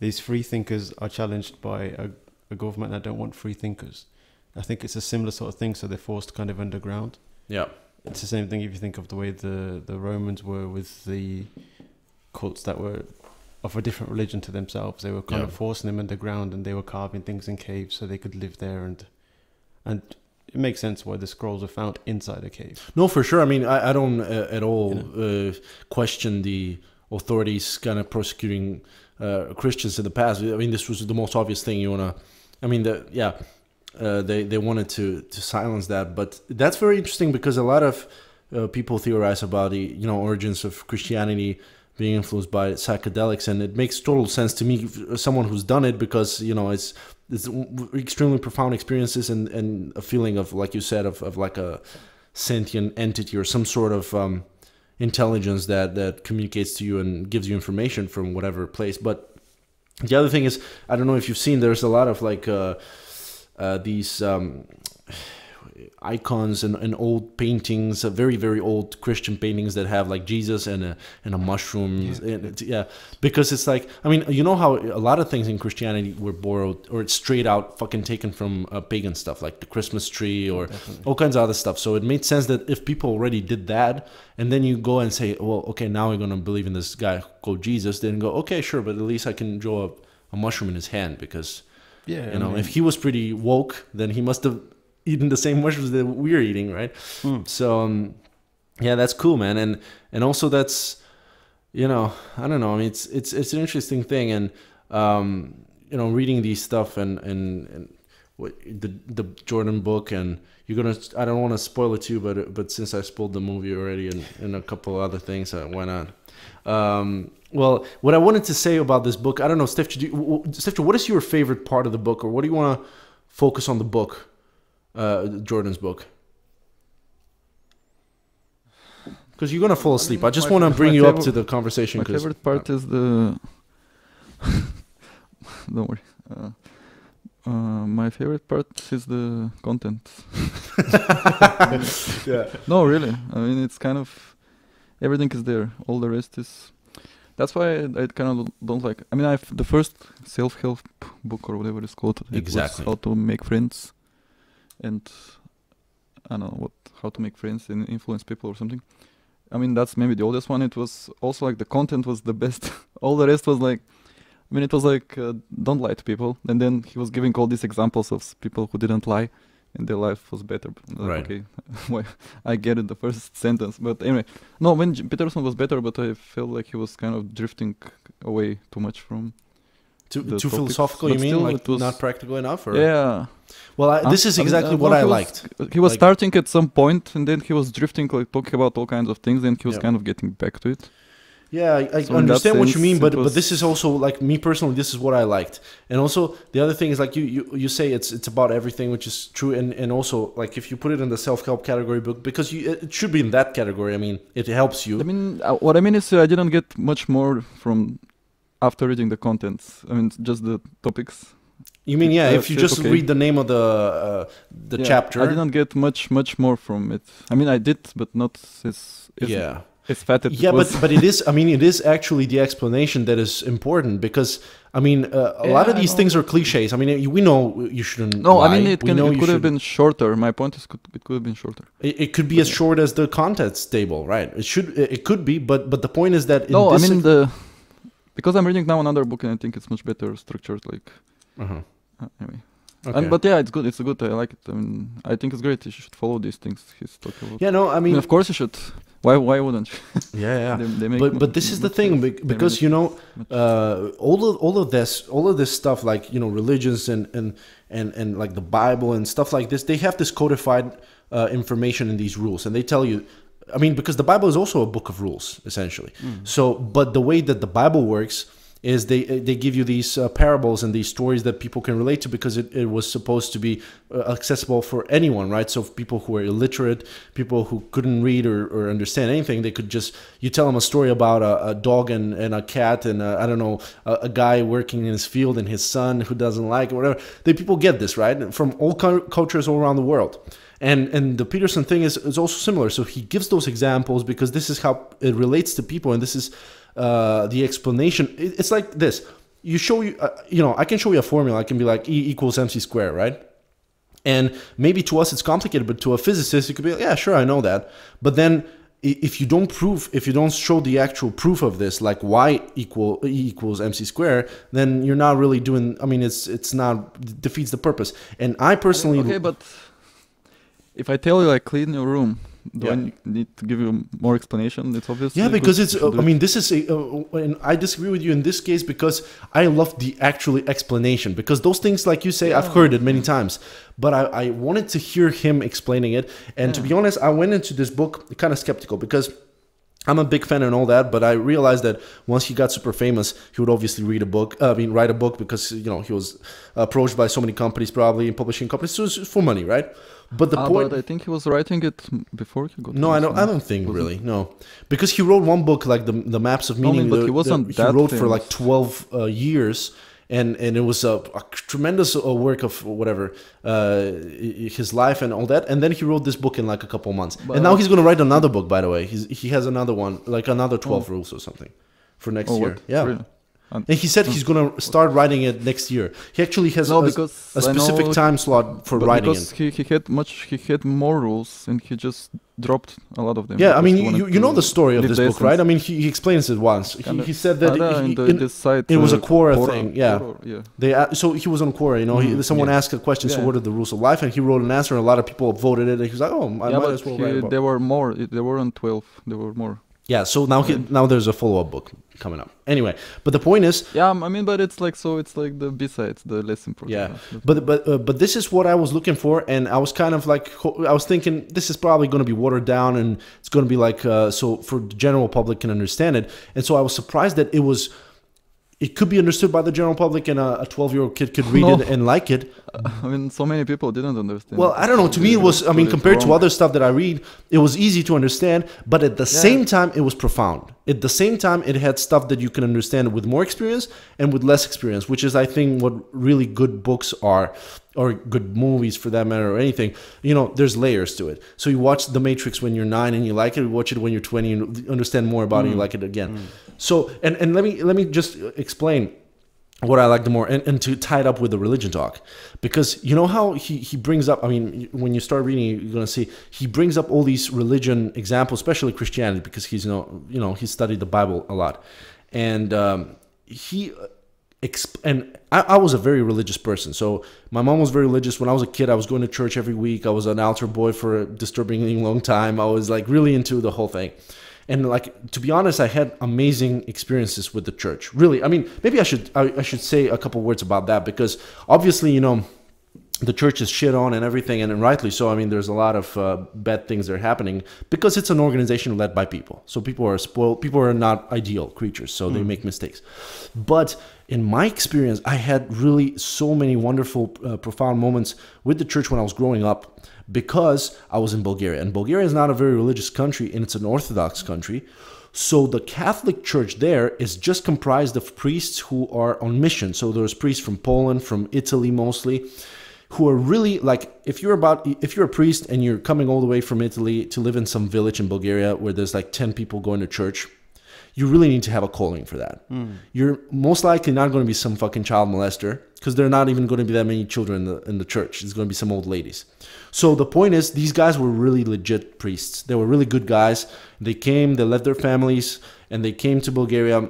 Speaker 2: these free thinkers are challenged by a, a government that don't want free thinkers. I think it's a similar sort of thing, so they're forced kind of underground.
Speaker 1: Yeah.
Speaker 2: It's the same thing if you think of the way the, the Romans were with the cults that were of a different religion to themselves. They were kind
Speaker 1: Yeah.
Speaker 2: of forcing them underground, and they were carving things in caves so they could live there. And and it makes sense why the scrolls are found inside a cave.
Speaker 1: No, for sure. I mean, I, I don't uh, at all uh, question the authorities kind of persecuting uh, Christians in the past. I mean, this was the most obvious thing you want to I mean, the yeah, uh, they they wanted to to silence that, but that's very interesting because a lot of uh, people theorize about the you know origins of Christianity being influenced by psychedelics, and it makes total sense to me, someone who's done it, because you know it's it's extremely profound experiences and and a feeling of like you said of of like a sentient entity or some sort of um, intelligence that that communicates to you and gives you information from whatever place, but the other thing is i don't know if you've seen there's a lot of like uh, uh, these um, icons and, and old paintings uh, very very old christian paintings that have like jesus and a and a mushroom
Speaker 2: Yeah.
Speaker 1: and yeah because it's like i mean you know how a lot of things in christianity were borrowed or it's straight out fucking taken from uh, pagan stuff like the christmas tree or
Speaker 2: Definitely.
Speaker 1: all kinds of other stuff. So it made sense that if people already did that, and then you go and say, well, okay, now we're gonna believe in this guy called Jesus, then go, okay, sure, but at least I can draw a, a mushroom in his hand because
Speaker 2: Yeah,
Speaker 1: you know
Speaker 2: I mean,
Speaker 1: if he was pretty woke, then he must have eaten the same mushrooms that we're eating, right?
Speaker 2: mm,
Speaker 1: So um, yeah, that's cool, man, and and also that's you know I don't know. I mean, it's it's it's an interesting thing, and um, you know, reading these stuff and and and what the the Jordan book, and you're gonna. I don't want to spoil it too, but but since I spoiled the movie already and and a couple other things, uh, why not? Um, well, what I wanted to say about this book, I don't know, Steph, do you, w- w- Steph, what is your favorite part of the book, or what do you want to focus on the book, uh, Jordan's book? Because you're gonna fall asleep. I,
Speaker 3: mean,
Speaker 1: just want to bring you up to the conversation.
Speaker 3: My
Speaker 1: 'cause-
Speaker 3: favorite part is the. Don't worry. Uh, uh, my favorite part is the content.
Speaker 1: yeah.
Speaker 3: No, really. I mean, it's kind of everything is there. All the rest is. That's why I, I kind of don't like. I mean, I've the first self-help book or whatever it's called. it was
Speaker 1: Exactly.
Speaker 3: how to make friends, and I don't know what how to make friends and influence people or something. I mean, that's maybe the oldest one. It was also like the content was the best. all the rest was like. I mean, it was like uh, don't lie to people, and then he was giving all these examples of people who didn't lie, and their life was better. Like,
Speaker 1: Right.
Speaker 3: Okay, why I get it the first sentence, but anyway, no. When J- Peterson was better, but I felt like he was kind of drifting away too much from.
Speaker 1: Too, too
Speaker 3: topics,
Speaker 1: philosophical, you mean? Like
Speaker 3: it was-
Speaker 1: not practical enough? Or?
Speaker 3: Yeah,
Speaker 1: Well, I, this is
Speaker 3: I mean,
Speaker 1: exactly
Speaker 3: uh,
Speaker 1: what I
Speaker 3: he was-
Speaker 1: liked.
Speaker 3: He was
Speaker 1: Like-
Speaker 3: starting at some point, and then he was drifting, like talking about all kinds of things. and he was
Speaker 1: Yeah.
Speaker 3: kind of getting back to it.
Speaker 1: Yeah, I, I
Speaker 3: So in
Speaker 1: understand what you mean, but but this is also like me personally. This is what I liked, and also the other thing is like you you, you say it's it's about everything, which is true, and and also like if you put it in the self help category book because you it should be in that category. I mean, it helps you.
Speaker 3: I mean, uh, what I mean is, uh, I didn't get much more from after reading the contents. I mean, just the topics.
Speaker 1: You mean yeah?
Speaker 3: I
Speaker 1: If you just
Speaker 3: okay.
Speaker 1: read the name of the uh, the
Speaker 3: Yeah,
Speaker 1: chapter,
Speaker 3: I didn't get much, much more from it. I mean, I did, but not as as,
Speaker 1: yeah.
Speaker 3: As fat as
Speaker 1: yeah, but but it is. I mean, it is actually the explanation that is important because I mean, uh, a lot of these things are cliches. I mean, you- we know you shouldn't.
Speaker 3: no, I mean, it can. It
Speaker 1: you
Speaker 3: could have been shorter. My point is, could, it could have been shorter.
Speaker 1: It, it could be as short as the contents table, right? It should. It it could be, but but the point is that in
Speaker 3: no, I
Speaker 1: this
Speaker 3: mean the because I'm reading now another book and I think it's much better structured. Like
Speaker 1: uh-huh.
Speaker 3: uh, anyway,
Speaker 1: okay.
Speaker 3: and, but yeah, it's good. It's good. I like it. I mean, I think it's great. You should follow these things he's talking about.
Speaker 1: yeah, no, I
Speaker 3: I mean,
Speaker 1: mean,
Speaker 3: of course you should. Why? Why wouldn't you?
Speaker 1: yeah, yeah.
Speaker 3: They, they
Speaker 1: But but this is the thing because you know uh, all of all of this all of this stuff like you know religions and and and and like the Bible and stuff like this they have this codified uh, information in these rules and they tell you. I mean, because the Bible is also a book of rules, essentially.
Speaker 3: Mm.
Speaker 1: So, but the way that the Bible works is they they give you these uh, parables and these stories that people can relate to because it, it was supposed to be uh, accessible for anyone, right? So, people who are illiterate, people who couldn't read or, or understand anything, they could just you tell them a story about a, a dog and, and a cat and I I don't know a, a guy working in his field and his son who doesn't like it, whatever. The people get this right from all cul- cultures all around the world. And and the Peterson thing is, is also similar. So he gives those examples because this is how it relates to people, and this is uh, the explanation. It's like this: you show you, uh, you know, I can show you a formula. I can be like E equals mc squared, right? And maybe to us it's complicated, but to a physicist it could be like, yeah, sure, I know that. But then if you don't prove, if you don't show the actual proof of this, like y equal e equals mc squared, then you're not really doing. I mean, it's it's not defeats the purpose. And I personally,
Speaker 3: Okay, but if I tell you like clean your room, Do I
Speaker 1: Yeah.
Speaker 3: ne- need to give you more explanation? It's obvious.
Speaker 1: Yeah, because it's.
Speaker 3: you
Speaker 1: Uh, I mean, this is. A, uh, and I disagree with you in this case because I love the actually explanation because those things, like you say, I've heard it many times, but I, I wanted to hear him explaining it. And to be honest, I went into this book kind of skeptical because. I'm a big fan and all that, but I realized that once he got super famous, he would obviously read a book. Uh, I mean, write a book because you know he was approached by so many companies, probably publishing companies, so it's for money, right? But the
Speaker 3: Ah,
Speaker 1: point,
Speaker 3: but I think he was writing it before he got.
Speaker 1: no, I don't. I don't think
Speaker 3: Was it?
Speaker 1: really. No, because he wrote one book like the the maps of meaning.
Speaker 3: No, I mean, but
Speaker 1: the-
Speaker 3: he wasn't
Speaker 1: the-
Speaker 3: that
Speaker 1: He wrote for like twelve uh, years, and and it was a, a tremendous uh, work of whatever uh, his life and all that. And then he wrote this book in like a couple months. And now he's gonna write another book. By the way, he's he has another one, like another twelve rules or something, for next
Speaker 3: Oh,
Speaker 1: year.
Speaker 3: what?
Speaker 1: Yeah.
Speaker 3: Really? And-
Speaker 1: And he said he's gonna start writing it next year. He actually has
Speaker 3: no,
Speaker 1: a,
Speaker 3: because
Speaker 1: a
Speaker 3: I
Speaker 1: specific
Speaker 3: know-
Speaker 1: time slot for
Speaker 3: but
Speaker 1: writing
Speaker 3: because
Speaker 1: it.
Speaker 3: he, he had much he had more rules and he just dropped a lot of them.
Speaker 1: Yeah, I mean, you, you, you know the story of this book, right? I mean, he, he explains it once. He, he said that he-
Speaker 3: in the,
Speaker 1: in-
Speaker 3: this site,
Speaker 1: it was a
Speaker 3: uh,
Speaker 1: Quora
Speaker 3: Quora-
Speaker 1: thing, yeah.
Speaker 3: Quora, yeah.
Speaker 1: They a- so he was on Quora, you know. He,
Speaker 3: Mhm,
Speaker 1: someone
Speaker 3: yeah.
Speaker 1: asked a question. So what are the rules of life? And he wrote an answer, and a lot of people voted it. And he was like, "Oh, I
Speaker 3: yeah,
Speaker 1: might as well
Speaker 3: he-
Speaker 1: write about."
Speaker 3: there were more. There weren't twelve. There were more.
Speaker 1: Yeah. So now he, now there's a follow up book coming up. Anyway, but the point is,
Speaker 3: Yeah, I mean, but it's like so. It's like the B sides, the less important.
Speaker 1: Yeah, but but uh, but this is what I was looking for, and I was kind of like I was thinking this is probably going to be watered down, and it's going to be like uh, so for the general public can understand it. And so I was surprised that it was. It could be understood by the general public, and a 12 year old kid could read
Speaker 3: No.
Speaker 1: it and like it.
Speaker 3: I mean, so many people didn't understand.
Speaker 1: Well, I don't know. To me, it was. I mean, compared to other stuff that I read, it was easy to understand. But at the
Speaker 3: Yeah.
Speaker 1: same time, it was profound. At the same time, it had stuff that you can understand with more experience and with less experience, which is, I think, what really good books are, or good movies for that matter, or anything. You know, there's layers to it. So you watch The Matrix when you're nine and you like it. You watch it when you're 20 and you understand more about it. and You mm. like it again. So, and and let me let me just explain what I like the more, and, and to tie it up with the religion talk, because you know how he, he brings up. I mean, when you start reading, you're gonna see he brings up all these religion examples, especially Christianity, because he's you know you know he studied the Bible a lot, and um, he. uh, Exp- and I, I was a very religious person. So my mom was very religious. When I was a kid, I was going to church every week. I was an altar boy for a disturbingly long time. I was like really into the whole thing and like to be honest i had amazing experiences with the church. Really i mean maybe i should i, I should say a couple words about that because obviously you know the church is shit on and everything and rightly so. I mean there's a lot of uh, bad things that are happening because it's an organization led by people. So people are spoiled people are not ideal creatures so they make mistakes. But in my experience i had really so many wonderful uh, profound moments with the church when i was growing up because I was in Bulgaria. And Bulgaria is not a very religious country and it's an Orthodox country. So the Catholic Church there is just comprised of priests who are on mission. So there's priests from Poland, from Italy mostly, who are really like if you're about if you're a priest and you're coming all the way from Italy to live in some village in Bulgaria where there's like 10 people going to church, you really need to have a calling for that. Hmm. You're most likely not going to be some fucking child molester because there are not even going to be that many children in the in the church. It's going to be some old ladies. So the point is, these guys were really legit priests. They were really good guys. They came, they left their families, and they came to Bulgaria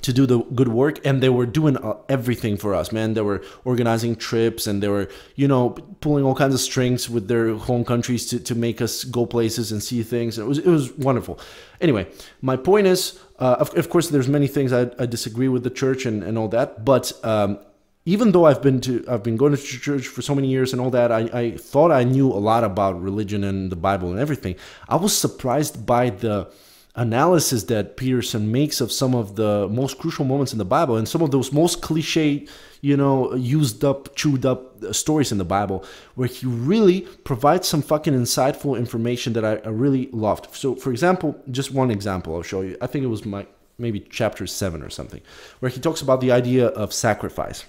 Speaker 1: to do the good work and they were doing uh, everything for us man. They were organizing trips and they were you know pulling all kinds of strings with their home countries to, to make us go places and see things. It was it was wonderful. Anyway my point is uh, of, of course there's many things I, I disagree with the church and, and all that but um, even though I've been to I've been going to church for so many years and all that, I, I thought I knew a lot about religion and the Bible and everything. I was surprised by the analysis that Peterson makes of some of the most crucial moments in the Bible and some of those most cliche, you know, used up, chewed up stories in the Bible, where he really provides some fucking insightful information that I, I really loved. So, for example, just one example I'll show you. I think it was my maybe chapter seven or something, where he talks about the idea of sacrifice.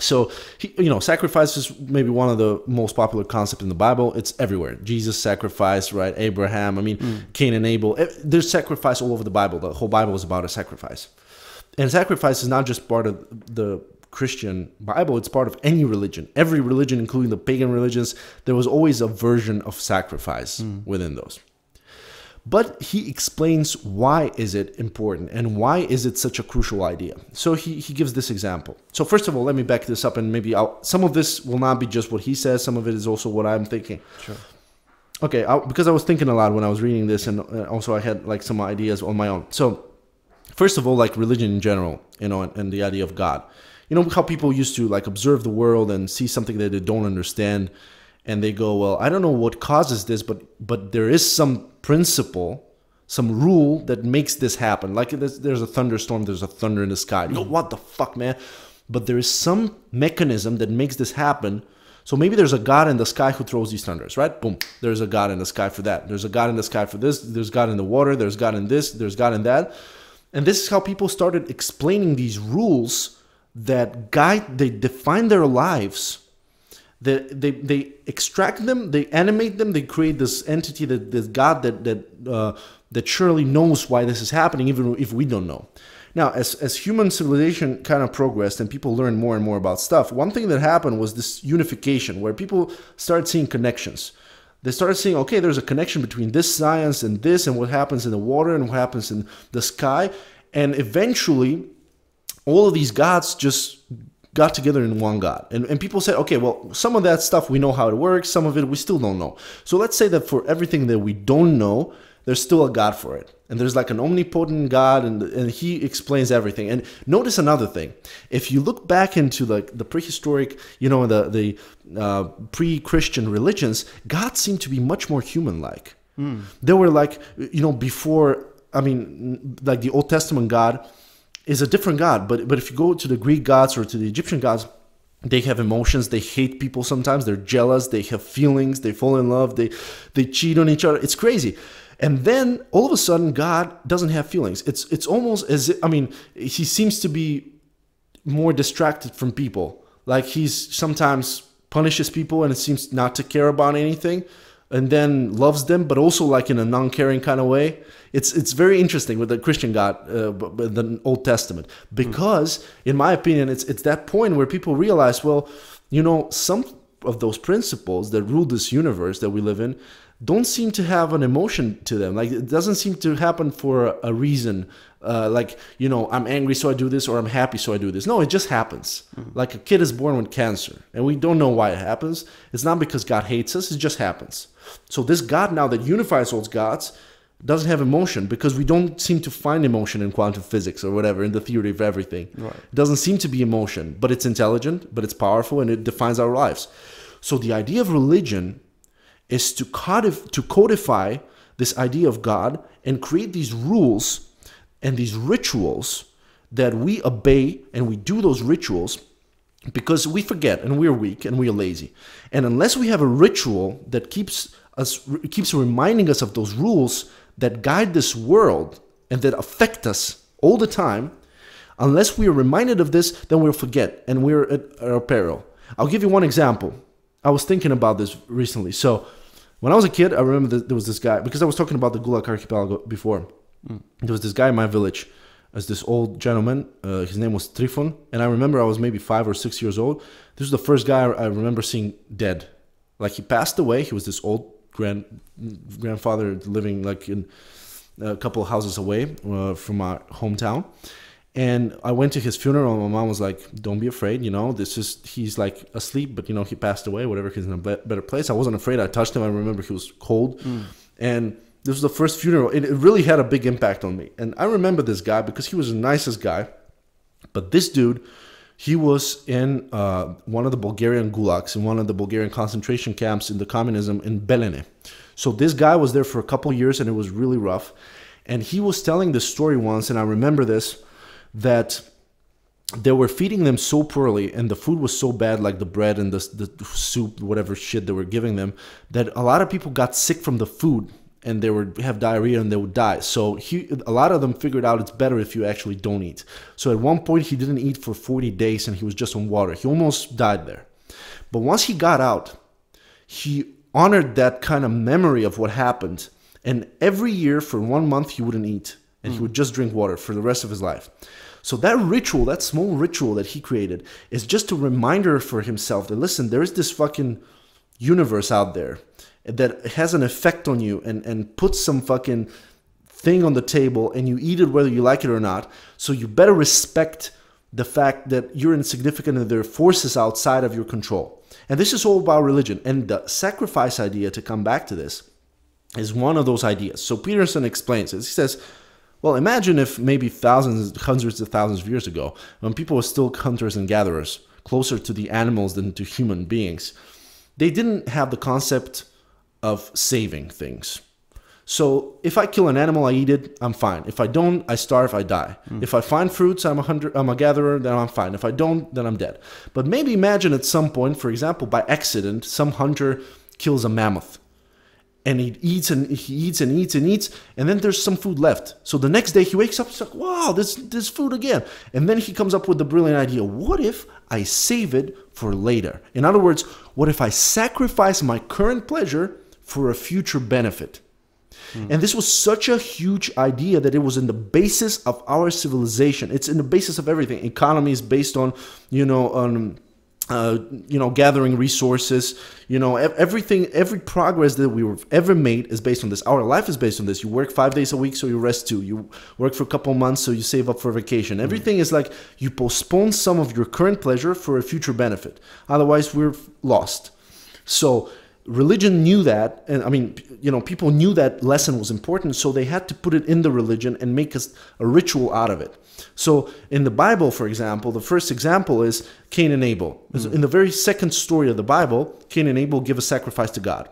Speaker 1: So, he, you know, sacrifice is maybe one of the most popular concepts in the Bible. It's everywhere. Jesus sacrificed, right? Abraham, I mean, Cain and Abel. Eh, There's sacrifice all over the Bible. The whole Bible is about a sacrifice. And sacrifice is not just part of the Christian Bible, it's part of any religion. Every religion, including the pagan religions, there was always a version of sacrifice within those but he explains why is it important and why is it such a crucial idea so he, he gives this example so first of all let me back this up and maybe I'll, some of this will not be just what he says some of it is also what i'm thinking
Speaker 2: Sure.
Speaker 1: okay, I, because I was thinking a lot when I was reading this, and uh, also I had like some ideas on my own. So, first of all, like religion in general, you know, and, and the idea of God. You know how people used to like observe the world and see something that they don't understand, and they go, "Well, I don't know what causes this, but but there is some principle." Some rule that makes this happen. Like there's, there's a thunderstorm, there's a thunder in the sky. You go, what the fuck, man? But there is some mechanism that makes this happen so maybe there's a God in the sky who throws these thunders, right? Boom. There's a God in the sky for that. There's a God in the sky for this. There's God in the water. There's God in this. There's God in that. And this is how people started explaining these rules that guide, they define their lives. They, they, they extract them, they animate them, they create this entity, that this God that, that, uh, that surely knows why this is happening, even if we don't know. Now, as, as human civilization kind of progressed and people learned more and more about stuff, one thing that happened was this unification where people started seeing connections. They started seeing, okay, there's a connection between this science and this, and what happens in the water and what happens in the sky. And eventually, all of these gods just got together in one God. And, and people said, okay, well, some of that stuff we know how it works, some of it we still don't know. So let's say that for everything that we don't know, there's still a God for it. And there's like an omnipotent God, and, and he explains everything. And notice another thing. If you look back into like the prehistoric, you know, the, the uh, pre Christian religions, God seemed to be much more human like. Mm. They were like, you know, before, I mean, like the Old Testament God is a different God. But, but if you go to the Greek gods or to the Egyptian gods, they have emotions they hate people sometimes they're jealous they have feelings they fall in love they they cheat on each other it's crazy and then all of a sudden, God doesn't have feelings. It's it's almost as if, I mean, he seems to be more distracted from people. Like he's sometimes punishes people and it seems not to care about anything, and then loves them, but also like in a non-caring kind of way. It's it's very interesting with the Christian God, uh, the Old Testament, because in my opinion, it's it's that point where people realize, well, you know, some of those principles that rule this universe that we live in don't seem to have an emotion to them. Like it doesn't seem to happen for a, reason. Uh, like you know, I'm angry, so I do this, or I'm happy, so I do this. No, it just happens. Mm-hmm. Like a kid is born with cancer, and we don't know why it happens. It's not because God hates us; it just happens. So this God now that unifies all gods doesn't have emotion because we don't seem to find emotion in quantum physics or whatever in the theory of everything. Right. It doesn't seem to be emotion, but it's intelligent, but it's powerful, and it defines our lives. So the idea of religion is to, codif- to codify this idea of God and create these rules and these rituals that we obey and we do those rituals because we forget and we're weak and we're lazy. And unless we have a ritual that keeps us keeps reminding us of those rules that guide this world and that affect us all the time, unless we are reminded of this, then we'll forget and we're at our peril. I'll give you one example. I was thinking about this recently. So when I was a kid, I remember that there was this guy because I was talking about the Gulag Archipelago before. Mm. There was this guy in my village, as this old gentleman. Uh, his name was Trifon, and I remember I was maybe five or six years old. This was the first guy I remember seeing dead. Like he passed away. He was this old grand grandfather living like in a couple of houses away uh, from our hometown and I went to his funeral. And my mom was like, "Don't be afraid. You know, this is he's like asleep, but you know he passed away. Whatever. He's in a better place." I wasn't afraid. I touched him. I remember he was cold, mm. and this was the first funeral. It, it really had a big impact on me. And I remember this guy because he was the nicest guy. But this dude, he was in uh, one of the Bulgarian gulags, in one of the Bulgarian concentration camps in the communism in Belene. So this guy was there for a couple years, and it was really rough. And he was telling this story once, and I remember this that they were feeding them so poorly and the food was so bad like the bread and the, the soup whatever shit they were giving them that a lot of people got sick from the food and they would have diarrhea and they would die. So he a lot of them figured out it's better if you actually don't eat. So at one point he didn't eat for 40 days and he was just on water. He almost died there. But once he got out he honored that kind of memory of what happened. And every year for one month he wouldn't eat and mm. he would just drink water for the rest of his life. So that ritual, that small ritual that he created, is just a reminder for himself that listen, there is this fucking universe out there that has an effect on you and, and puts some fucking thing on the table and you eat it whether you like it or not. So you better respect the fact that you're insignificant and there are forces outside of your control. And this is all about religion. And the sacrifice idea, to come back to this, is one of those ideas. So Peterson explains this. He says, well, imagine if maybe thousands, hundreds of thousands of years ago, when people were still hunters and gatherers, closer to the animals than to human beings, they didn't have the concept of saving things. So if I kill an animal, I eat it, I'm fine. If I don't, I starve, I die. Mm. If I find fruits, I'm a hunter, I'm a gatherer, then I'm fine. If I don't, then I'm dead. But maybe imagine at some point, for example, by accident, some hunter kills a mammoth and he eats and he eats and eats and eats and then there's some food left so the next day he wakes up he's like wow there's, there's food again and then he comes up with the brilliant idea what if i save it for later in other words what if i sacrifice my current pleasure for a future benefit mm. and this was such a huge idea that it was in the basis of our civilization it's in the basis of everything economy is based on you know on uh, you know, gathering resources, you know, everything, every progress that we have ever made is based on this. Our life is based on this. You work five days a week, so you rest two. You work for a couple months, so you save up for vacation. Everything mm. is like you postpone some of your current pleasure for a future benefit. Otherwise, we're lost. So religion knew that and i mean you know people knew that lesson was important so they had to put it in the religion and make a, a ritual out of it. So in the bible for example the first example is cain and abel. Mm. in the very second story of the bible cain and abel give a sacrifice to god.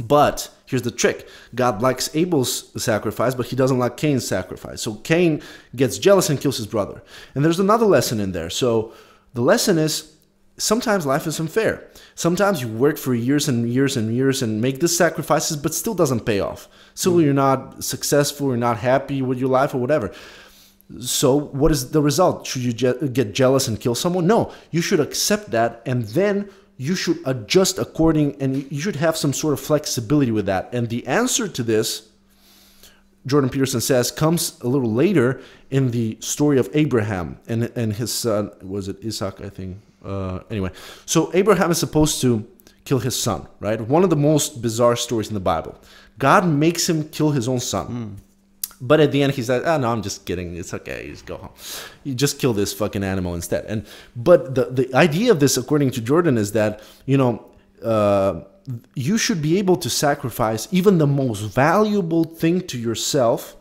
Speaker 1: But here's the trick. God likes abel's sacrifice but he doesn't like cain's sacrifice. So cain gets jealous and kills his brother. And there's another lesson in there. So the lesson is sometimes life is unfair. Sometimes you work for years and years and years and make the sacrifices, but still doesn't pay off. So mm. you're not successful, you're not happy with your life or whatever. So, what is the result? Should you je- get jealous and kill someone? No, you should accept that and then you should adjust according and you should have some sort of flexibility with that. And the answer to this, Jordan Peterson says, comes a little later in the story of Abraham and, and his son, was it Isaac, I think? Uh, anyway, so Abraham is supposed to kill his son, right? One of the most bizarre stories in the Bible. God makes him kill his own son. Mm. But at the end, he says, "Oh no, I'm just kidding. It's okay. You just go home. You just kill this fucking animal instead." And but the the idea of this, according to Jordan, is that you know uh, you should be able to sacrifice even the most valuable thing to yourself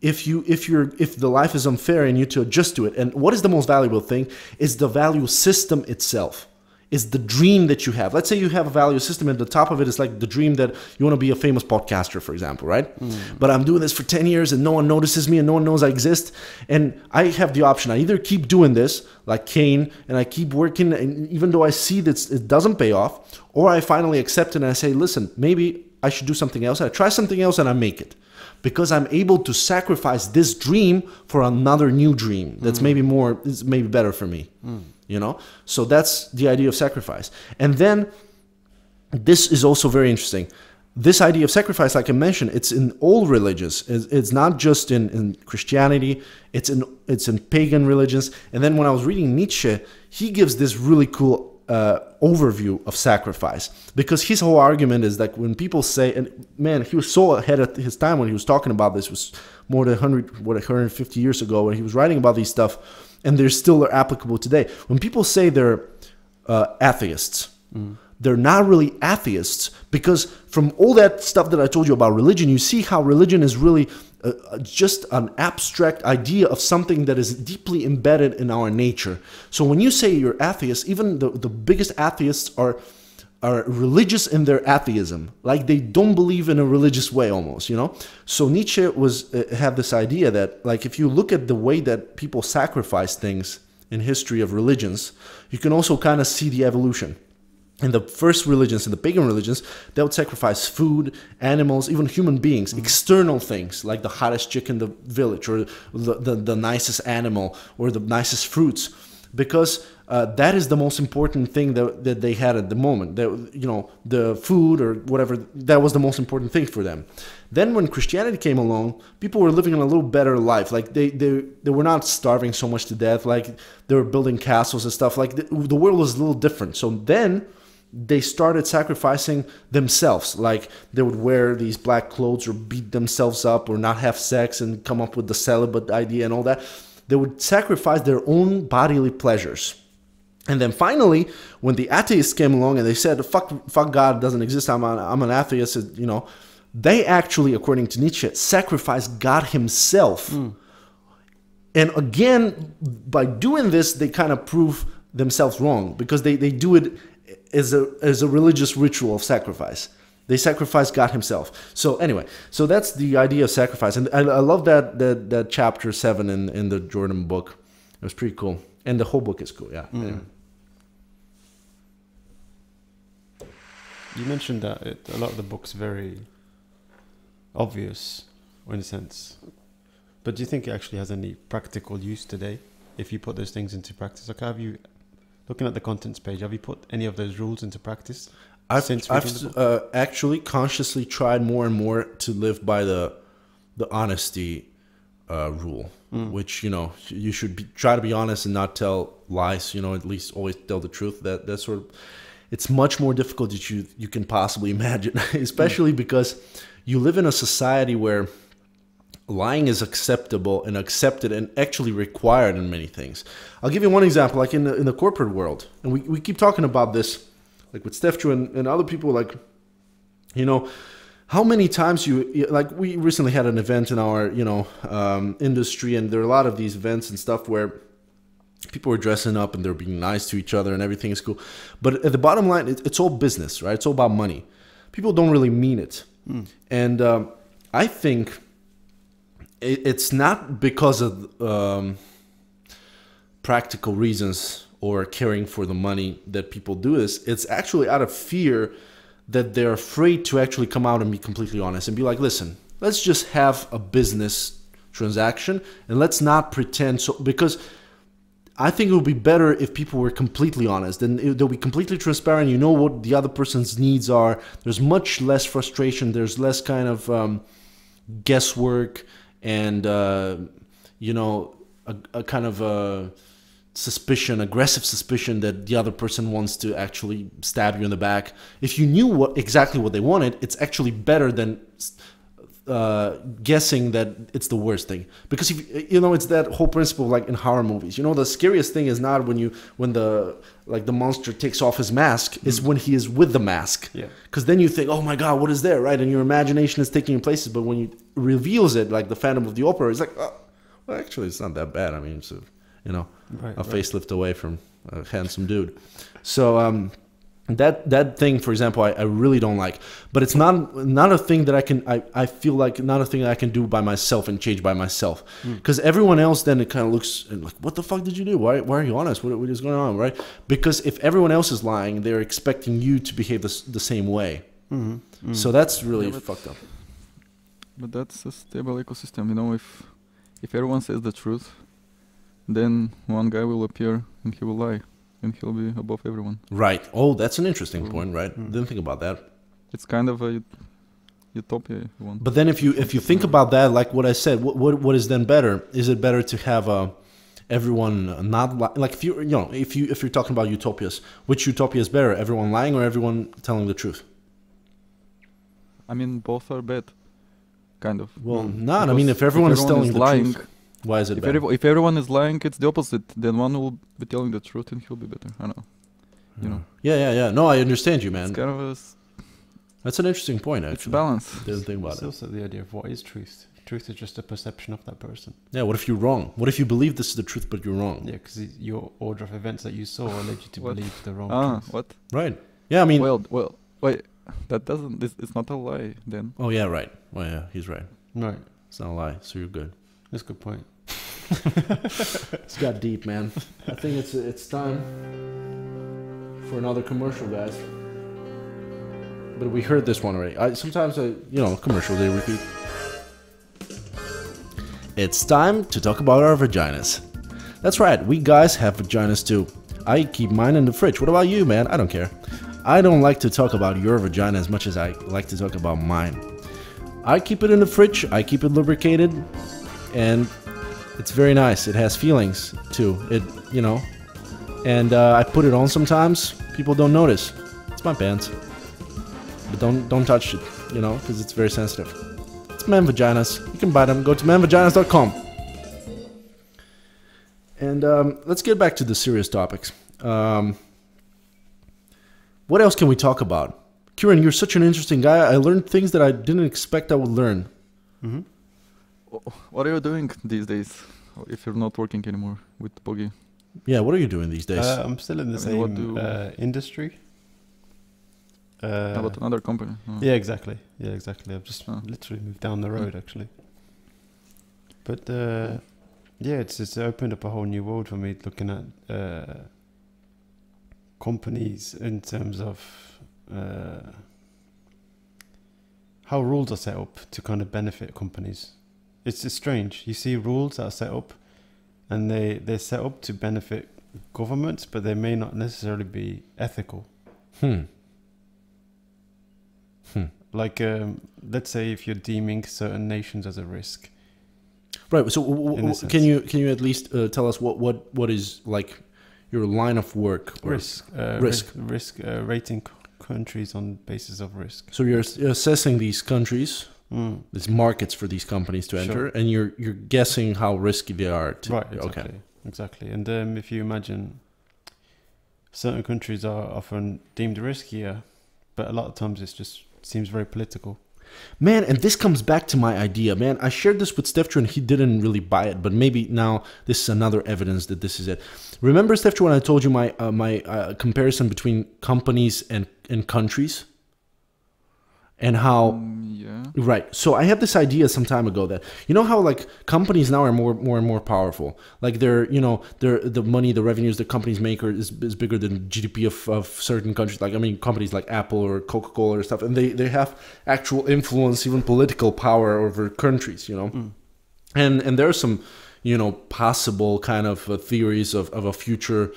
Speaker 1: if you if you're if the life is unfair and you to adjust to it. And what is the most valuable thing is the value system itself is the dream that you have. Let's say you have a value system and the top of it is like the dream that you want to be a famous podcaster for example right? Mm. but i'm doing this for 10 years and no one notices me and no one knows i exist. And i have the option i either keep doing this like cain and i keep working and even though i see that it doesn't pay off or i finally accept it and i say listen maybe i should do something else. I try something else and i make it because I'm able to sacrifice this dream for another new dream that's mm. maybe more is maybe better for me. Mm. You know? So that's the idea of sacrifice. And then this is also very interesting. This idea of sacrifice, like I mentioned, it's in all religions. It's not just in, in Christianity. It's in it's in pagan religions. And then when I was reading Nietzsche, he gives this really cool uh, overview of sacrifice because his whole argument is that when people say and man he was so ahead of his time when he was talking about this was more than 100 what 150 years ago when he was writing about these stuff and they're still applicable today when people say they're uh, atheists mm. They're not really atheists because from all that stuff that i told you about religion you see how religion is really uh, just an abstract idea of something that is deeply embedded in our nature. So when you say you're atheist, even the, the biggest atheists are are religious in their atheism. Like they don't believe in a religious way almost you know? So nietzsche was uh, had this idea that like if you look at the way that people sacrifice things in history of religions you can also kind of see the evolution in the first religions, in the pagan religions, they would sacrifice food, animals, even human beings, mm. external things like the hottest chick in the village or the, the, the nicest animal or the nicest fruits, because uh, that is the most important thing that, that they had at the moment. That, you know, the food or whatever, that was the most important thing for them. Then when Christianity came along, people were living in a little better life. Like they, they, they were not starving so much to death. Like they were building castles and stuff. Like the, the world was a little different. So then they started sacrificing themselves. Like they would wear these black clothes or beat themselves up or not have sex and come up with the celibate idea and all that. they would sacrifice their own bodily pleasures. And then finally, when the atheists came along and they said, "Fuck, fuck God doesn't exist. I'm an, I'm an atheist," you know, they actually, according to Nietzsche, sacrificed God Himself. Hmm. And again, by doing this, they kind of prove themselves wrong because they, they do it as a as a religious ritual of sacrifice. They sacrifice God Himself. So anyway, so that's the idea of sacrifice, and I, I love that, that that chapter seven in in the Jordan book. It was pretty cool, and the whole book is cool. Yeah. Mm. Anyway.
Speaker 2: You mentioned that it, a lot of the book's very obvious, in a sense. But do you think it actually has any practical use today? If you put those things into practice, like have you, looking at the contents page, have you put any of those rules into practice?
Speaker 1: I've,
Speaker 2: Since
Speaker 1: I've uh, actually consciously tried more and more to live by the the honesty uh, rule,
Speaker 2: Mm.
Speaker 1: which you know you should be, try to be honest and not tell lies. You know, at least always tell the truth. That that sort of it's much more difficult than you you can possibly imagine, especially because you live in a society where lying is acceptable and accepted and actually required in many things. I'll give you one example, like in the in the corporate world, and we, we keep talking about this, like with Stefcho and, and other people, like you know, how many times you like we recently had an event in our you know um, industry, and there are a lot of these events and stuff where people are dressing up and they're being nice to each other and everything is cool, but at the bottom line, it, it's all business, right? It's all about money. People don't really mean it, and um, I think it, it's not because of um, practical reasons or caring for the money that people do this. It's actually out of fear that they're afraid to actually come out and be completely honest and be like, listen, let's just have a business transaction and let's not pretend so because I think it would be better if people were completely honest and they'll be completely transparent. You know what the other person's needs are. There's much less frustration. There's less kind of um, guesswork and uh, you know a, a kind of a suspicion, aggressive suspicion that the other person wants to actually stab you in the back. If you knew what exactly what they wanted, it's actually better than uh, guessing that it's the worst thing. Because if you know, it's that whole principle like in horror movies. You know, the scariest thing is not when you when the like the monster takes off his mask, is when he is with the mask.
Speaker 2: Yeah.
Speaker 1: Because then you think, oh my god, what is there, right? And your imagination is taking you places. But when you reveals it, like the Phantom of the Opera, it's like, oh, well, actually, it's not that bad. I mean, it's a, you know,
Speaker 2: Right,
Speaker 1: a
Speaker 2: right.
Speaker 1: facelift away from a handsome dude. So um, that that thing, for example, I, I really don't like. But it's not not a thing that I can. I, I feel like not a thing that I can do by myself and change by myself. Because everyone else then it kind of looks like, what the fuck did you do? Why why are you honest? What, what is going on, right? Because if everyone else is lying, they're expecting you to behave the, the same way.
Speaker 2: Mm-hmm.
Speaker 1: So that's really
Speaker 3: Yeah, but-
Speaker 1: fucked up.
Speaker 3: But that's a stable ecosystem. You know, if if everyone says the truth, then one guy will appear and he will lie, and he'll be above everyone.
Speaker 1: Right. Oh, that's an interesting
Speaker 2: Mm.
Speaker 1: point. Right.
Speaker 2: Mm.
Speaker 1: Didn't think about that.
Speaker 3: It's kind of a ut- utopia, if you want.
Speaker 1: But then, if you if you think about that, like what I said, what what, what is then better? Is it better to have uh, everyone not li- like if you you know if you if you're talking about utopias, which utopia is better? Everyone lying or everyone telling the truth?
Speaker 3: I mean, both are bad, kind of.
Speaker 1: Well,
Speaker 2: Mm.
Speaker 1: not. I mean,
Speaker 3: Because
Speaker 1: if everyone, is telling the
Speaker 3: lying,
Speaker 1: truth, why is it
Speaker 3: if,
Speaker 1: better?
Speaker 3: every, if everyone is lying, it's the opposite. Then one will be telling the truth and he'll be better. I don't know. you know.
Speaker 1: Yeah, yeah, yeah. No, I understand you, man.
Speaker 3: It's kind of a s-
Speaker 1: That's an interesting point. actually.
Speaker 3: it's
Speaker 1: Actually,
Speaker 3: balance.
Speaker 1: didn't think about
Speaker 2: It's
Speaker 1: it.
Speaker 2: also the idea of what is truth. Truth is just a perception of that person.
Speaker 1: Yeah. What if you're wrong? What if you believe this is the truth, but you're wrong?
Speaker 2: Yeah, because your order of events that you saw led you to believe the wrong
Speaker 3: Ah,
Speaker 2: truth.
Speaker 3: what?
Speaker 1: Right. Yeah. I mean.
Speaker 3: well, well, wait. That doesn't. This, it's not a lie. Then
Speaker 1: oh yeah. Right. Oh, yeah. He's right.
Speaker 2: Right,
Speaker 1: It's not a lie. So you're good.
Speaker 2: That's a good point.
Speaker 1: It's got deep, man. I think it's it's time for another commercial, guys. But we heard this one already. I, sometimes, I, you know, commercials they repeat. It's time to talk about our vaginas. That's right, we guys have vaginas too. I keep mine in the fridge. What about you, man? I don't care. I don't like to talk about your vagina as much as I like to talk about mine. I keep it in the fridge. I keep it lubricated, and it's very nice. It has feelings too. It, you know, and uh, I put it on sometimes. People don't notice. It's my pants, but don't don't touch it, you know, because it's very sensitive. It's man vaginas. You can buy them. Go to manvaginas.com. And um, let's get back to the serious topics. Um, what else can we talk about? Kieran, you're such an interesting guy. I learned things that I didn't expect I would learn.
Speaker 2: hmm
Speaker 3: What are you doing these days? If you're not working anymore with Bogi?
Speaker 1: Yeah, what are you doing these days?
Speaker 2: Uh, I'm still in the
Speaker 3: I mean,
Speaker 2: same
Speaker 3: do-
Speaker 2: uh, industry. Uh,
Speaker 3: about another company? No.
Speaker 2: yeah, exactly. Yeah, exactly. I've just
Speaker 3: Oh.
Speaker 2: literally moved down the road, actually. But uh, yeah, it's it's opened up a whole new world for me, looking at uh, companies in terms of uh, how rules are set up to kind of benefit companies. It's, it's strange. You see rules that are set up, and they they're set up to benefit governments, but they may not necessarily be ethical.
Speaker 1: hmm. Hmm.
Speaker 2: Like, um, let's say if you're deeming certain nations as a risk.
Speaker 1: Right. So, w- w- can you can you at least uh, tell us what what what is like your line of work? or-
Speaker 2: risk uh,
Speaker 1: risk.
Speaker 2: ri- risk uh, rating countries on basis of risk
Speaker 1: So you're assessing these countries,
Speaker 2: mm.
Speaker 1: these markets for these companies to
Speaker 2: Sure.
Speaker 1: enter, and you're you're guessing how risky they are. To,
Speaker 2: right exactly
Speaker 1: Okay.
Speaker 2: exactly and um, if you imagine certain countries are often deemed riskier but a lot of times it just seems very political
Speaker 1: Man, and this comes back to my idea, man. I shared this with Stefcho and he didn't really buy it, but maybe now this is another evidence that this is it. Remember, Stefcho, when I told you my uh, my uh, comparison between companies and and countries, and how
Speaker 3: Mm, yeah.
Speaker 1: Right. So I had this idea some time ago that you know how like companies now are more more and more powerful. Like they're you know they're the money the revenues the companies make are, is, is bigger than GDP of, of certain countries. Like I mean companies like Apple or Coca Cola or stuff, and they they have actual influence, even political power over countries. You know,
Speaker 2: Mm.
Speaker 1: and and there are some you know possible kind of uh, theories of of a future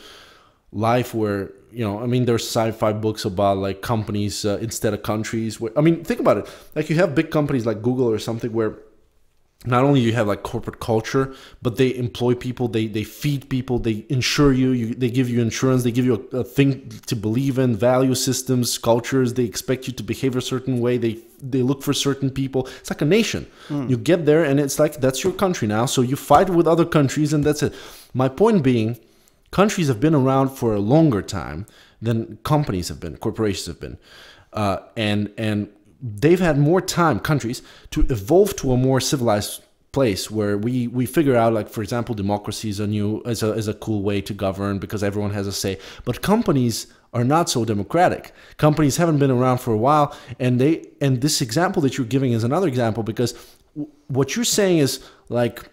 Speaker 1: life where you know i mean there's sci-fi books about like companies uh, instead of countries where i mean think about it. Like you have big companies like google or something where not only you have like corporate culture but they employ people they they feed people they insure you, you they give you insurance they give you a, a thing to believe in value systems cultures they expect you to behave a certain way they they look for certain people. It's like a nation. You get there and it's like that's your country now so you fight with other countries and that's it. My point being countries have been around for a longer time than companies have been, corporations have been, uh, and and they've had more time, countries, to evolve to a more civilized place where we we figure out like for example democracy is a new is a, is a cool way to govern because everyone has a say. But companies are not so democratic. Companies haven't been around for a while and they and this example that you're giving is another example because what you're saying is like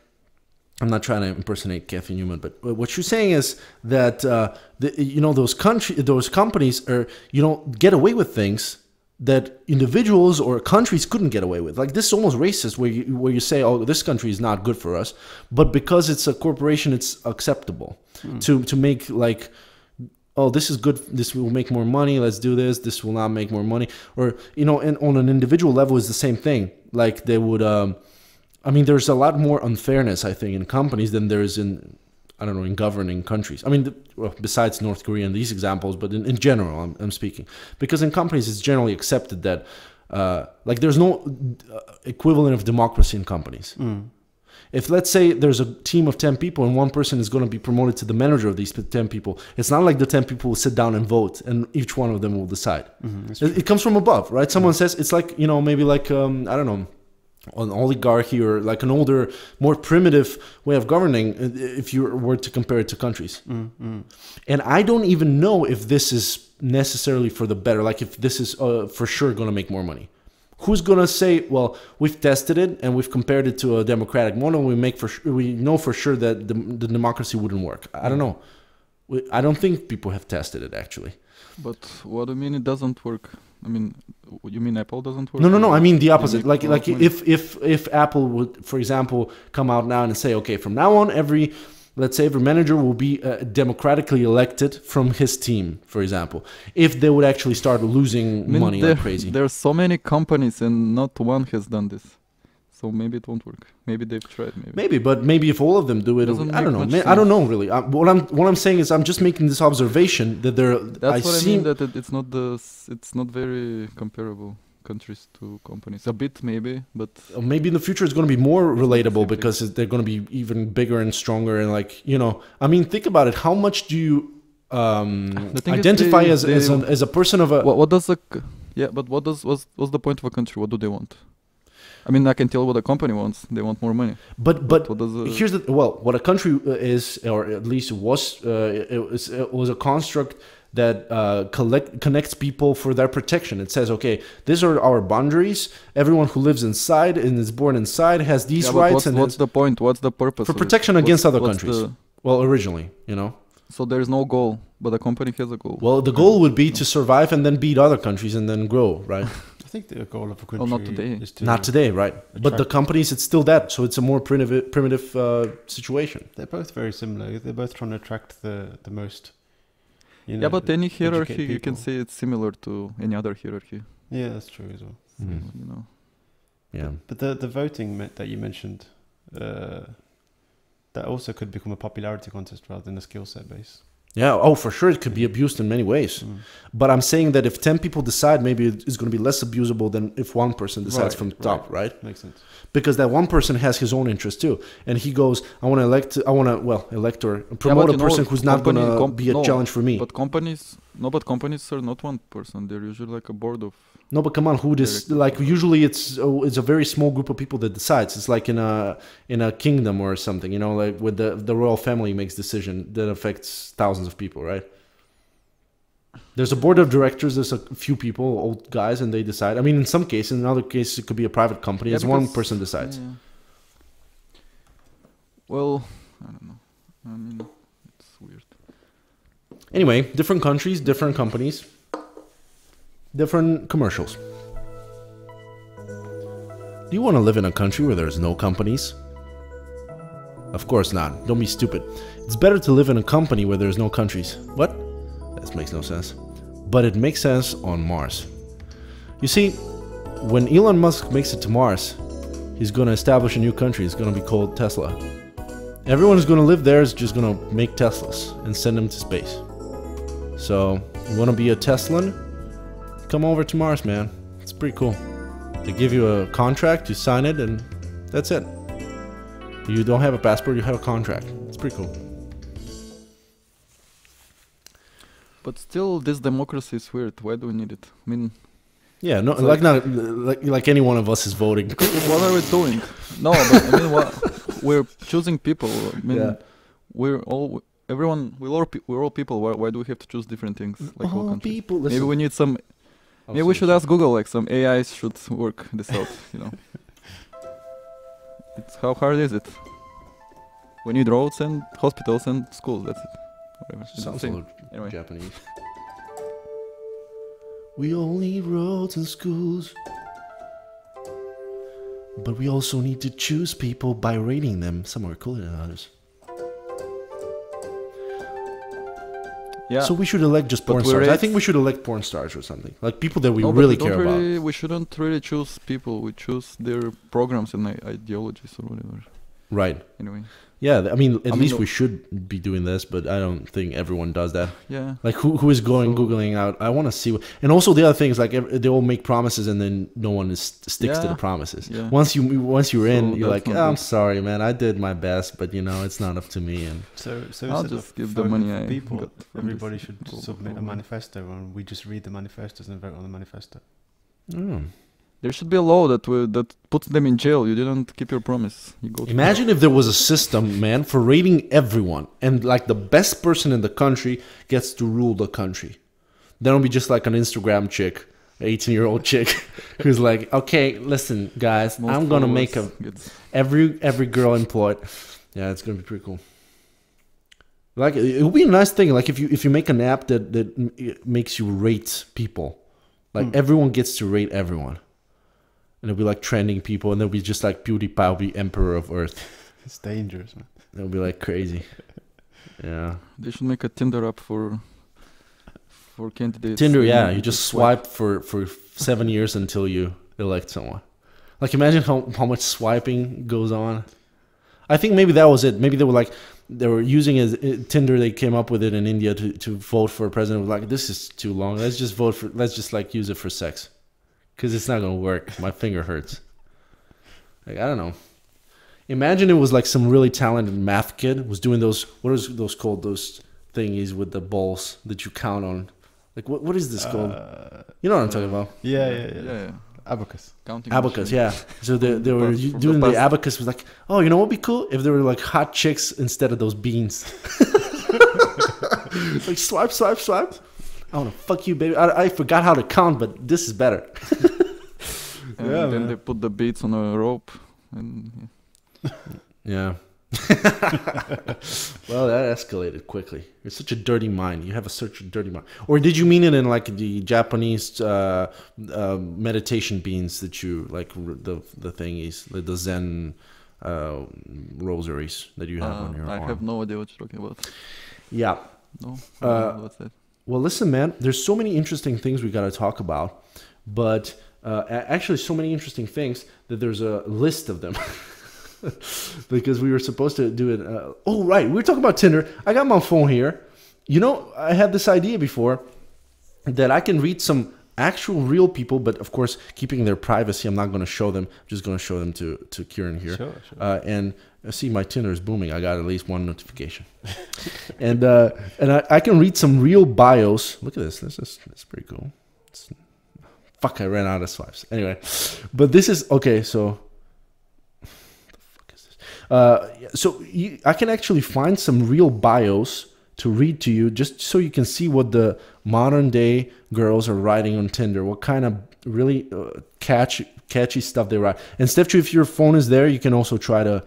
Speaker 1: I'm not trying to impersonate Cathy Newman, but what you're saying is that uh, the, you know those country, those companies are you know get away with things that individuals or countries couldn't get away with. Like this is almost racist, where you where you say, "Oh, this country is not good for us," but because it's a corporation, it's acceptable to to make like oh this is good this will make more money let's do this this will not make more money or you know and on an individual level is the same thing like they would um i mean there's a lot more unfairness i think in companies than there is in i don't know in governing countries. I mean the, well, besides north korea and these examples but in, in general I'm, I'm speaking. Because in companies it's generally accepted that uh, like there's no uh, equivalent of democracy in companies.
Speaker 2: Mm.
Speaker 1: if let's say there's a team of 10 people and one person is going to be promoted to the manager of these 10 people it's not like the 10 people will sit down and vote and each one of them will decide.
Speaker 2: Mhm,
Speaker 1: it, it comes from above right? Someone says it's like you know maybe like um, i don't know an oligarchy or like an older more primitive way of governing uh, if you were to compare it to countries.
Speaker 2: Mm, mm.
Speaker 1: and i don't even know if this is necessarily for the better like if this is uh, for sure going to make more money. Who's going to say well we've tested it and we've compared it to a democratic model we make for sure we know for sure that the, the democracy wouldn't work. I don't know. We- i don't think people have tested it actually.
Speaker 3: But what do you mean it doesn't work? I mean, you mean Apple doesn't work?
Speaker 1: no no no i mean the opposite like like
Speaker 3: money?
Speaker 1: if if if apple would for example come out now and say okay from now on every let's say every manager will be uh, democratically elected from his team for example if they would actually start losing
Speaker 3: I mean,
Speaker 1: money
Speaker 3: there,
Speaker 1: like crazy
Speaker 3: There are so many companies and not one has done this. So maybe it won't work. Maybe they've tried. Maybe.
Speaker 1: Maybe, but maybe if all of them do it,
Speaker 3: Doesn't
Speaker 1: I don't know. Man, I don't know really. I, what I'm what I'm saying is I'm just making this observation that there.
Speaker 3: That's
Speaker 1: I
Speaker 3: what I mean. That it, it's not the. It's not very comparable countries to companies. A bit maybe, but
Speaker 1: maybe in the future it's going to be more relatable because it- they're going to be even bigger and stronger and like you know i mean think about it how much do you um,
Speaker 3: thing
Speaker 1: identify
Speaker 3: they-
Speaker 1: as, as,
Speaker 3: they-
Speaker 1: an, as a person of a
Speaker 3: what, what does the yeah? But what does what's what's the point of a country? What do they want? I mean, I can tell what a company wants. They want more money.
Speaker 1: but but
Speaker 3: what does the,
Speaker 1: here's the well what a country uh, is or at least was uh, it was it was a construct that uh, collect connects people for their protection it says okay these are our boundaries everyone who lives inside and is born inside has these
Speaker 3: yeah,
Speaker 1: rights
Speaker 3: what's,
Speaker 1: and
Speaker 3: what's the point? What's the purpose
Speaker 1: for protection against other countries
Speaker 3: the-
Speaker 1: well originally you know
Speaker 3: so there is no goal, but the company has a goal.
Speaker 1: well the goal would be to survive and then beat other countries and then grow right
Speaker 2: I think the goal of a country
Speaker 3: Well, not today.
Speaker 2: is to
Speaker 1: not today right but the companies it's still that so it's a more primitive primitive uh, situation
Speaker 2: They're both very similar. They're both trying to attract the the most. You know,
Speaker 3: yeah, but any hierarchy, you can
Speaker 2: people.
Speaker 3: say it's similar to any other hierarchy.
Speaker 2: Yeah, that's true as well.
Speaker 1: Mm.
Speaker 3: You know.
Speaker 1: yeah
Speaker 2: But the the voting that you mentioned, uh, that also could become a popularity contest rather than a skill set base.
Speaker 1: Yeah oh for sure it could be abused in many ways
Speaker 2: Mm.
Speaker 1: But I'm saying that if 10 people decide, maybe it's going to be less abusable than if one person decides
Speaker 2: Right,
Speaker 1: from the top, right.
Speaker 2: Makes sense.
Speaker 1: Because that one person has his own interest too. And he goes, I want to elect, I want to, well, elect or promote
Speaker 3: but
Speaker 1: a
Speaker 3: you know,
Speaker 1: person who's not going to be a
Speaker 3: no,
Speaker 1: challenge for me.
Speaker 3: But companies, no, but companies are not one person. They're usually like a board of.
Speaker 1: No, but come on, who this, like, usually it's, oh, it's a very small group of people that decides. It's like in a, in a kingdom or something, you know, like with the, the royal family makes decision that affects thousands of people, right? There's a board of directors. There's a few people, old guys, and they decide. I mean, in some cases, in other cases, it could be a private company.
Speaker 3: Yeah,
Speaker 1: it's one person decides.
Speaker 3: Yeah. Well, I don't know. I mean, it's weird.
Speaker 1: Anyway, different countries, different companies, different commercials. Do you want to live in a country where there's no companies? Of course not. Don't be stupid. It's better to live in a company where there's no countries. What? That makes no sense. But it makes sense on Mars. You see, when Elon Musk makes it to Mars, he's going to establish a new country. It's going to be called Tesla. Everyone who's going to live there is just going to make Teslas and send them to space. So, you want to be a Teslan? Come over to Mars, man. It's pretty cool. They give you a contract, you sign it, and that's it. You don't have a passport, you have a contract. It's pretty cool.
Speaker 3: But still, this democracy is weird. Why do we need it? I mean,
Speaker 1: Yeah, no, like,
Speaker 3: like-
Speaker 1: not like like any one of us is voting.
Speaker 3: what are we doing? No, but I mean, what, we're choosing people. I mean,
Speaker 1: Yeah.
Speaker 3: we're all everyone. We're all we're all people. Why, why do we have to choose different things? Like all
Speaker 1: All people,
Speaker 3: Maybe
Speaker 1: listen.
Speaker 3: we need some. Maybe we should ask Google. Like some AIs should work this out. You know. It's how hard is it? We need roads and hospitals and schools. That's it. Whatever.
Speaker 1: Sounds a little
Speaker 3: Anyway.
Speaker 1: Japanese. We all need roads and schools. But we also need to choose people by rating them. Some are cooler than others.
Speaker 3: Yeah.
Speaker 1: So we should elect just porn stars. I think we should elect porn stars or something. Like people that we
Speaker 3: No,
Speaker 1: really care about.
Speaker 3: really, We shouldn't really choose people. We choose their programs and i- ideologies or whatever.
Speaker 1: Right.
Speaker 3: Anyway,
Speaker 1: Yeah, I mean, at
Speaker 3: I
Speaker 1: least
Speaker 3: mean,
Speaker 1: we should be doing this, but I don't think everyone does that.
Speaker 3: yeah.
Speaker 1: Like, who, who is going
Speaker 3: So-
Speaker 1: googling out? I want to see. What, and also the other thing is like they all make promises and then no one is, sticks to the promises.
Speaker 3: yeah.
Speaker 1: Once you once you're in, you're like, "Oh, I'm sorry, man. I did my best, but you know, it's not up to me. And
Speaker 2: So, so
Speaker 3: I'll
Speaker 2: instead
Speaker 3: just
Speaker 2: of
Speaker 3: give the money
Speaker 2: for
Speaker 3: I
Speaker 2: people, everybody should
Speaker 3: global
Speaker 2: submit a manifesto, and we just read the manifestos and vote on the manifesto.
Speaker 1: Mm.
Speaker 3: There should be a law that will, that puts them in jail. You didn't keep your promise. You
Speaker 1: imagine if there was a system, man, for rating everyone, and like the best person in the country gets to rule the country. Then it'll be just like an Instagram chick, 18 year old chick, who's like, "Okay, listen, guys,
Speaker 3: Most
Speaker 1: I'm gonna make a
Speaker 3: gets-
Speaker 1: every every girl employed. Yeah, it's gonna be pretty cool. Like it would be a nice thing. Like if you if you make an app that that makes you rate people, like
Speaker 2: Hmm.
Speaker 1: everyone gets to rate everyone, and it'll be like trending people, and there'll be just like PewDiePie will be emperor of Earth.
Speaker 2: It's dangerous, man.
Speaker 1: It'll be like crazy. Yeah,
Speaker 3: They should make a Tinder app for for candidates.
Speaker 1: Tinder. Yeah,
Speaker 3: you
Speaker 1: you just swipe for for seven years until you elect someone. Like imagine how how much swiping goes on. I think maybe that was it. Maybe they were like they were using as Tinder. They came up with it in India to, to vote for a president. Like this is too long. Let's just vote for. Let's just like use it for sex, because it's not gonna work. My finger hurts. Like I don't know. Imagine it was like some really talented math kid was doing those. What is those called? Those thingies with the balls that you count on. Like what? What is this called?
Speaker 2: Uh,
Speaker 1: You know what I'm talking about?
Speaker 2: yeah, yeah,
Speaker 3: yeah,
Speaker 2: yeah.
Speaker 3: yeah.
Speaker 2: Abacus.
Speaker 3: Counting
Speaker 1: Abacus,
Speaker 3: machine.
Speaker 1: yeah. So they, they were
Speaker 3: From
Speaker 1: doing the
Speaker 3: past.
Speaker 1: abacus was like, oh, you know what'd be cool if there were like hot chicks instead of those beans. like swipe, swipe, swipe. I want to fuck you, baby. I, I forgot how to count, but this is better.
Speaker 3: And
Speaker 2: Yeah,
Speaker 3: then
Speaker 2: man.
Speaker 3: they put the beads on a rope, and yeah.
Speaker 1: Yeah. well, that escalated quickly. You're such a dirty mind. You have a such a dirty mind. Or did you mean it in like the Japanese uh, uh, meditation beans that you like the the thingies, the, the Zen uh, rosaries that you have
Speaker 3: Uh,
Speaker 1: on your
Speaker 3: I
Speaker 1: arm?
Speaker 3: have no idea what you're talking about.
Speaker 1: Yeah.
Speaker 3: No,
Speaker 1: Uh,
Speaker 3: uh, what's that?
Speaker 1: Well, listen, man. There's so many interesting things we got to talk about, but uh, actually, so many interesting things that there's a list of them. because we were supposed to do it. Uh, oh, right. We were talking about Tinder. I got my phone here. You know, I had this idea before that I can read some actual real people, but of course, keeping their privacy. I'm not going to show them. I'm just going to show them to to Kieran here.
Speaker 2: Sure, sure.
Speaker 1: Uh, and uh, see, my Tinder is booming. I got at least one notification, and uh, and I, I can read some real bios. Look at this. This is this is pretty cool. It's, fuck, I ran out of swipes. Anyway, but this is okay. So, the fuck is this? Uh, so you, I can actually find some real bios to read to you, just so you can see what the modern day girls are writing on Tinder. What kind of really uh, catchy stuff they write. And Steph, if your phone is there, you can also try to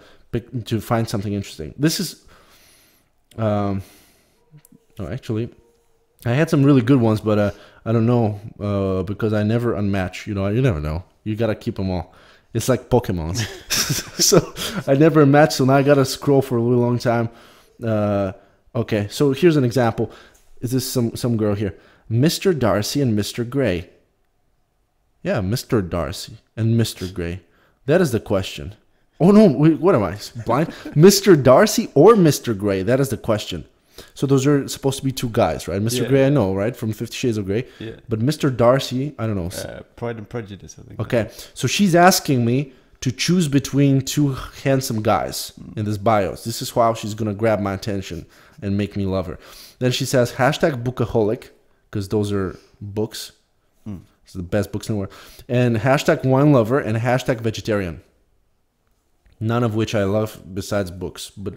Speaker 1: to find something interesting. This is, um, no, actually, I had some really good ones, but uh, I don't know uh, because I never unmatch. You know, you never know. You gotta keep them all. It's like Pokemon. so I never match. So now I gotta scroll for a really long time. Uh, okay, so here's an example. Is this some some girl here? Mr. Darcy and Mr. Grey. Yeah, Mr. Darcy and Mr. Grey. That is the question. Oh no, wait, what am I blind? Mr. Darcy or Mr. Grey? That is the question. So those are supposed to be two guys, right? Mr.
Speaker 2: Yeah.
Speaker 1: Grey, I know, right, from Fifty Shades of Grey.
Speaker 2: Yeah.
Speaker 1: But Mr. Darcy, I don't know.
Speaker 2: Uh, Pride and Prejudice, I think.
Speaker 1: Okay, so she's asking me to choose between two handsome guys in this bios. This is how she's gonna grab my attention and make me love her. Then she says hashtag bookaholic because those are books.
Speaker 2: Mm.
Speaker 1: It's the best books in the world. And hashtag wine lover and hashtag vegetarian. None of which I love besides books, but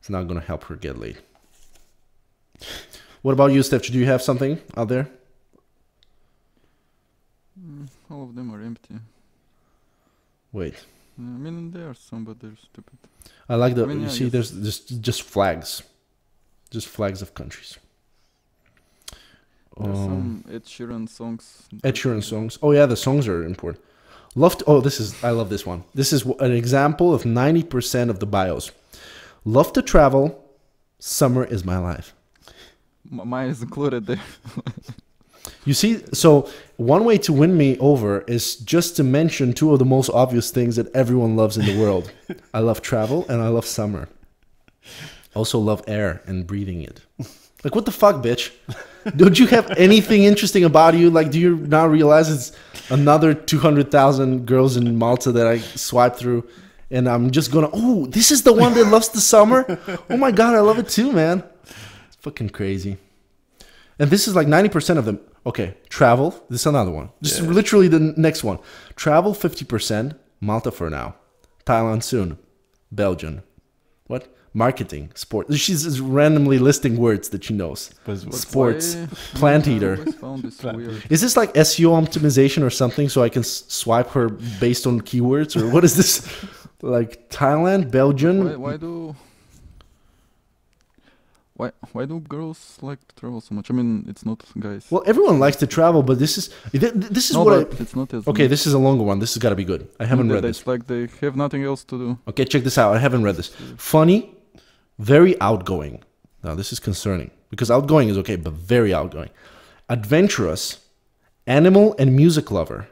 Speaker 1: it's not gonna help her get laid. What about you, Steph? Do you have something out there?
Speaker 3: Mm, all of them are empty.
Speaker 1: Wait.
Speaker 3: I mean, there are some, but they're stupid.
Speaker 1: I like the.
Speaker 3: I mean,
Speaker 1: you
Speaker 3: yeah,
Speaker 1: see,
Speaker 3: yes.
Speaker 1: there's just just flags, just flags of countries.
Speaker 3: There's
Speaker 1: Um,
Speaker 3: some Ed Sheeran songs.
Speaker 1: Ed Sheeran songs. Oh yeah, the songs are important. Love. To, oh, this is. I love this one. This is an example of ninety percent of the bios. Love to travel. Summer is my life.
Speaker 3: Mine is included there.
Speaker 1: You see, so one way to win me over is just to mention two of the most obvious things that everyone loves in the world. I love travel and I love summer. Also love air and breathing it. Like what the fuck, bitch? Don't you have anything interesting about you? Like, do you now realize it's another two hundred thousand girls in Malta that I swipe through, and I'm just gonna, oh, this is the one that loves the summer. Oh my god, I love it too, man. It's fucking crazy. And this is like 90% of them. Okay, travel. This is another one. This is
Speaker 2: Yeah.
Speaker 1: literally the next one. Travel 50%. Malta for now. Thailand soon. Belgium. What? Marketing. Sport. She's just randomly listing words that she knows.
Speaker 2: Buzzwords.
Speaker 1: Sports.
Speaker 3: why-
Speaker 1: Plant eater.
Speaker 3: this
Speaker 2: Plant
Speaker 3: weird.
Speaker 1: Is this like SEO optimization or something so I can swipe her based on keywords? Or what is this? like Thailand, Belgium?
Speaker 3: Why, why do why why do girls like to travel so much? I mean, it's not guys.
Speaker 1: Well, everyone likes to travel, but this is this is
Speaker 3: no,
Speaker 1: what I.
Speaker 3: but it's not as
Speaker 1: Okay,
Speaker 3: much.
Speaker 1: this is a longer one. This has got to be good. I haven't
Speaker 3: No,
Speaker 1: read this.
Speaker 3: It's like they have nothing else to do.
Speaker 1: Okay, check this out. I haven't read this. Funny, very outgoing. Now, this is concerning because outgoing is okay, but very outgoing. Adventurous, animal and music lover.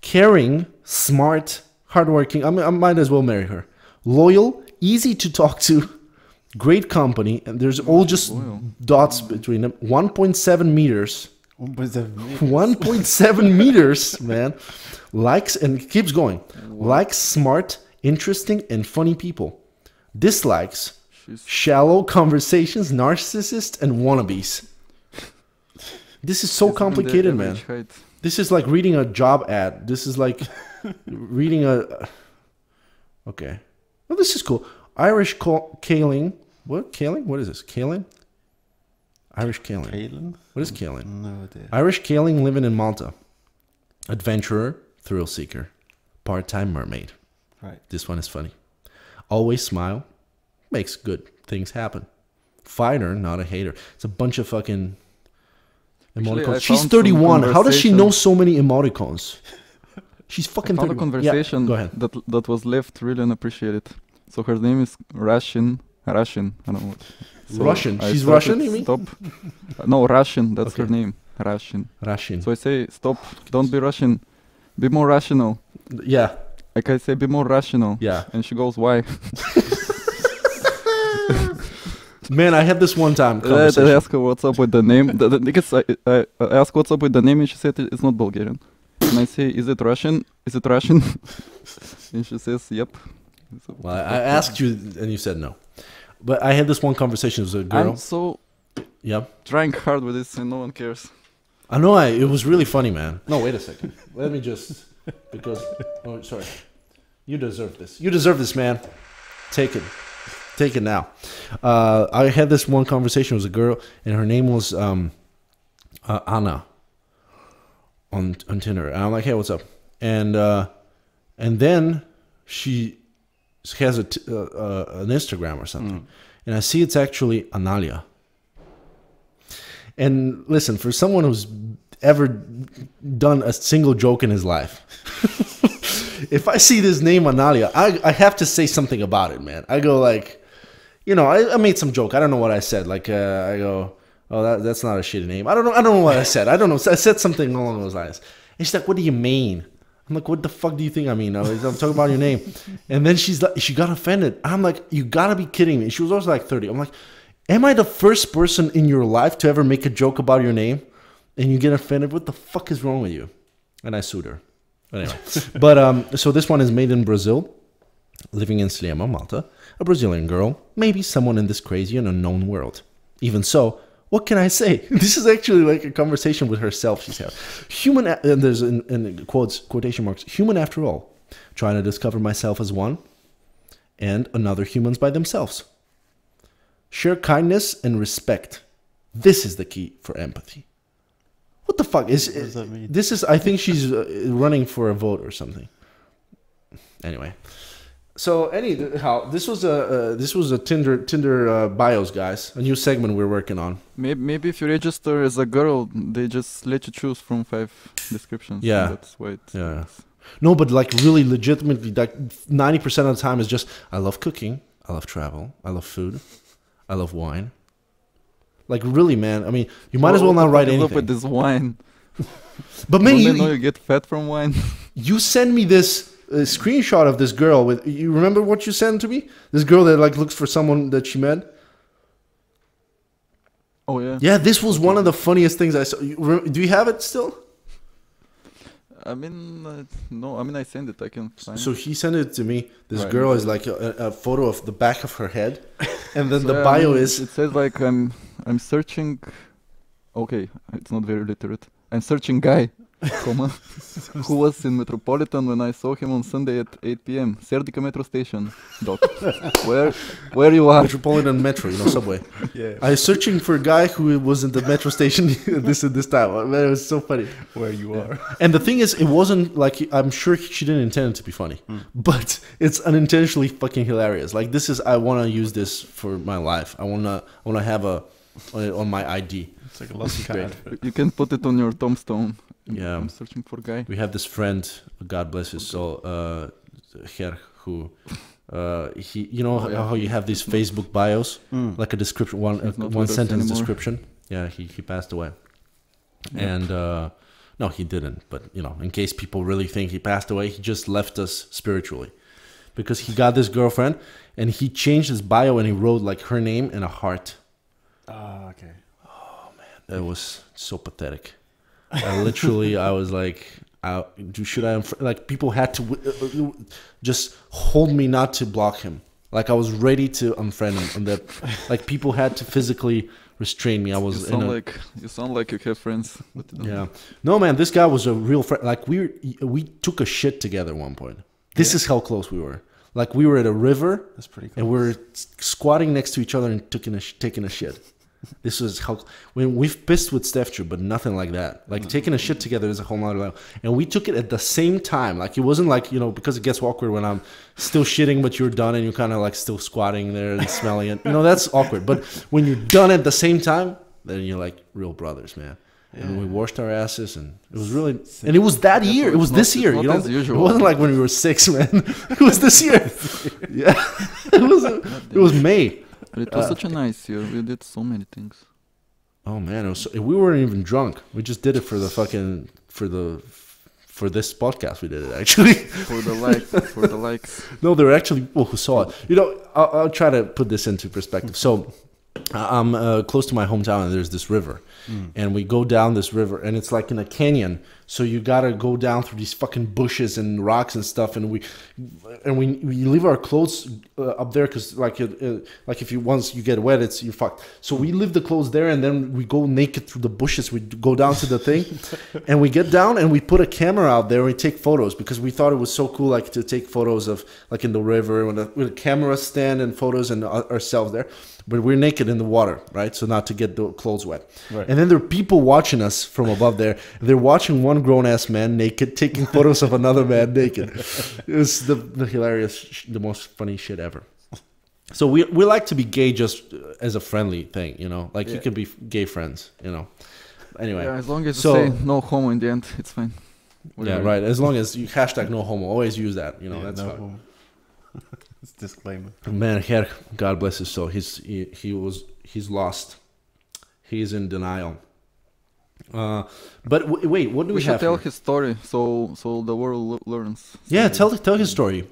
Speaker 1: Caring, smart, hardworking. I, mean, I might as well marry her. Loyal, easy to talk to, great company, and there's all just
Speaker 3: Loyal.
Speaker 1: dots between them. 1.7 meters. 1.7 meters, man. Likes and keeps going. Likes smart, interesting, and funny people. Dislikes
Speaker 3: She's
Speaker 1: shallow conversations, narcissists, and wannabes. This is so complicated, man.
Speaker 3: height.
Speaker 1: This is like reading a job ad. This is like reading a. Okay. Well, this is cool. Irish kaling. What? Kaling? What is this? Kaling? Irish kaling.
Speaker 2: Kalen?
Speaker 1: What is kaling?
Speaker 2: No idea.
Speaker 1: Irish kaling living in Malta. Adventurer, thrill seeker, part time mermaid.
Speaker 2: Right.
Speaker 1: This one is funny. Always smile, makes good things happen. Fighter, not a hater. It's a bunch of fucking
Speaker 3: Actually,
Speaker 1: emoticons. She's 31. How does she know so many emoticons? She's
Speaker 3: I
Speaker 1: fucking
Speaker 3: found a conversation
Speaker 1: Yeah, go ahead.
Speaker 3: that that was left really unappreciated. So her name is Russian. Russian. I don't know. What. So
Speaker 1: Russian.
Speaker 3: I
Speaker 1: She's Russian, you mean?
Speaker 3: Stop. No, Russian. That's her name. Russian.
Speaker 1: Russian.
Speaker 3: So I say, stop. Don't be Russian. Be more rational.
Speaker 1: yeah,
Speaker 3: Like I say, be more rational.
Speaker 1: yeah.
Speaker 3: And she goes, why?
Speaker 1: Man, I had this one time
Speaker 3: I
Speaker 1: conversation.
Speaker 3: asked her what's up with the name. The, the, because I, I, I asked what's up with the name, and she said it's not Bulgarian. And I say, is it Russian? Is it Russian? and she says, yep. So-
Speaker 1: Well, I I asked you and you said no. But I had this one conversation with a girl.
Speaker 3: I'm so
Speaker 1: yeah.
Speaker 3: trying hard with this, and no one cares.
Speaker 1: I know. I it was really funny, man. No, wait a second. Let me just because. Oh, sorry. You deserve this. You deserve this, man. Take it. Take it now. Uh, I had this one conversation with a girl, and her name was um, uh, Anna on on Tinder. And I'm like, hey, what's up? And uh, and then she has a t- uh, uh, an Instagram or something, and I see it's actually Analia. And listen, for someone who's ever done a single joke in his life, if I see this name Analia, I, I have to say something about it, man. I go like, you know, I, I made some joke. I don't know what I said. Like, uh, I go, oh, that, that's not a shitty name. I don't know. I don't know what I said. I don't know. I said something along those lines. And she's like, what do you mean? I'm like, what the fuck do you think I mean? I I'm talking about your name. And then she's like, she got offended. I'm like, you gotta be kidding me. She was also like 30. I'm like, am I the first person in your life to ever make a joke about your name? And you get offended? What the fuck is wrong with you? And I sued her. Anyway, but um, so this one is made in Brazil, living in Sliema, Malta, a Brazilian girl, maybe someone in this crazy and unknown world. Even so, what can I say? This is actually like a conversation with herself she's had. Human, and there's in, in quotes, quotation marks, human after all, trying to discover myself as one and another humans by themselves. Share kindness and respect. This is the key for empathy. What the fuck is
Speaker 2: What does that mean?
Speaker 1: this? Is I think she's uh, running for a vote or something. Anyway, so anyhow, this was a uh, this was a Tinder Tinder uh, bios, guys. A new segment we're working on.
Speaker 3: Maybe, maybe if you register as a girl, they just let you choose from five descriptions.
Speaker 1: Yeah.
Speaker 3: That's why it's.
Speaker 1: Yeah. No, but like really legitimately, like ninety percent of the time is just I love cooking, I love travel, I love food, I love wine. Like really, man. I mean, you might as well not write
Speaker 3: is up with this wine.
Speaker 1: But man, you,
Speaker 3: know you get fat from wine?
Speaker 1: you send me this uh, screenshot of this girl with. You remember what you sent to me? This girl that like looks for someone that she met.
Speaker 3: oh yeah.
Speaker 1: Yeah, this was one of the funniest things I saw. You, do you have it still?
Speaker 3: I mean, uh, no. I mean, I send it. I can find.
Speaker 1: So he sent it to me. This
Speaker 3: Right.
Speaker 1: girl is like a, a photo of the back of her head, and then
Speaker 3: So,
Speaker 1: the
Speaker 3: I
Speaker 1: bio
Speaker 3: mean,
Speaker 1: is
Speaker 3: It says like I'm I'm searching. Okay, it's not very literate. I'm searching guy, comma, who was in Metropolitan when I saw him on Sunday at 8 p.m. Serdica Metro Station. Dot. where where you are?
Speaker 1: Metropolitan Metro, you know, subway.
Speaker 2: Yeah.
Speaker 1: I was searching for a guy who was in the metro station this and this time. Man, it was so funny.
Speaker 2: Where you are.
Speaker 1: And the thing is, it wasn't like I'm sure she didn't intend it to be funny, hmm. but it's unintentionally fucking hilarious. Like this is, I want to use this for my life. I wanna, I wanna have a on my ID.
Speaker 2: It's like a lost card.
Speaker 3: You can put it on your tombstone.
Speaker 1: Yeah.
Speaker 3: I'm searching for guy.
Speaker 1: We have this friend, God bless his soul, uh, Ger, who, uh, he, you know
Speaker 3: Oh, yeah.
Speaker 1: how you have these Facebook bios,
Speaker 2: Mm.
Speaker 1: like a description, one
Speaker 3: He's
Speaker 1: one sentence
Speaker 3: anymore.
Speaker 1: description. Yeah, he he passed away,
Speaker 3: Yep.
Speaker 1: and uh, no, he didn't. But you know, in case people really think he passed away, he just left us spiritually, because he got this girlfriend, and he changed his bio and he wrote like her name and a heart.
Speaker 2: Ah, okay.
Speaker 1: That was so pathetic. I literally, I was like, I, should I? unfri- Like people had to just hold me not to block him. Like I was ready to unfriend him, and that like people had to physically restrain me. I
Speaker 3: You
Speaker 1: was in
Speaker 3: sound
Speaker 1: a,
Speaker 3: like you sound like you have friends. But you
Speaker 1: yeah. No man, this guy was a real friend. Like we we took a shit together at one point. This
Speaker 2: Yeah.
Speaker 1: is how close we were. Like we were at a river
Speaker 2: That's pretty cool.
Speaker 1: and we were s- squatting next to each other and taking a taking a shit. This was how when we've pissed with Steph True, but nothing like that. Like taking a shit together is a whole nother level. And we took it at the same time. Like it wasn't like you know because it gets awkward when I'm still shitting, but you're done and you're kind of like still squatting there and smelling it. You know that's awkward. But when you're done at the same time, then you're like real brothers, man. And we washed our asses, and it was really, and it was that
Speaker 3: Yeah,
Speaker 1: year. It was
Speaker 3: it's
Speaker 1: this year. You know, it wasn't like when we were six, man. It was this year. yeah, it was. It was May.
Speaker 3: But it was
Speaker 1: Uh,
Speaker 3: such a nice year. We did so many things.
Speaker 1: Oh man, it was. So, we weren't even drunk. We just did it for the fucking for the for this podcast. We did it actually.
Speaker 3: For the like, for the likes.
Speaker 1: no, there were actually people who saw it. You know, I'll, I'll try to put this into perspective. So, I'm uh, close to my hometown, and there's this river, and we go down this river, and it's like in a canyon. So you gotta go down through these fucking bushes and rocks and stuff, and we and we we leave our clothes uh, up there because like it, uh, like if you once you get wet, it's you're fucked. So we leave the clothes there, and then we go naked through the bushes. We go down to the thing, and we get down and we put a camera out there and we take photos because we thought it was so cool, like to take photos of like in the river with a, with a camera stand and photos and our- ourselves there. But we're naked in the water, right? So not to get the clothes wet.
Speaker 2: Right.
Speaker 1: And then there are people watching us from above there. They're watching one grown ass man naked, taking photos of another man naked. It was the, the hilarious, the most funny shit ever. So we we like to be gay just uh, as a friendly thing, you know. Like you
Speaker 3: Yeah.
Speaker 1: can be gay friends, you know. Anyway,
Speaker 3: Yeah, as long as you
Speaker 1: So-
Speaker 3: say no homo in the end, it's fine.
Speaker 1: yeah, right. As long as you hashtag no homo, always use that. You know,
Speaker 2: Yeah,
Speaker 1: that's
Speaker 2: no
Speaker 1: fine.
Speaker 2: homo. it's disclaimer.
Speaker 1: Man, Herr, God bless his soul. He's he, he was he's lost. He's in denial. Uh, but w- wait, what do we,
Speaker 3: We should
Speaker 1: have?
Speaker 3: tell
Speaker 1: here?
Speaker 3: his story so so the world l- learns.
Speaker 1: yeah, tell tell his story,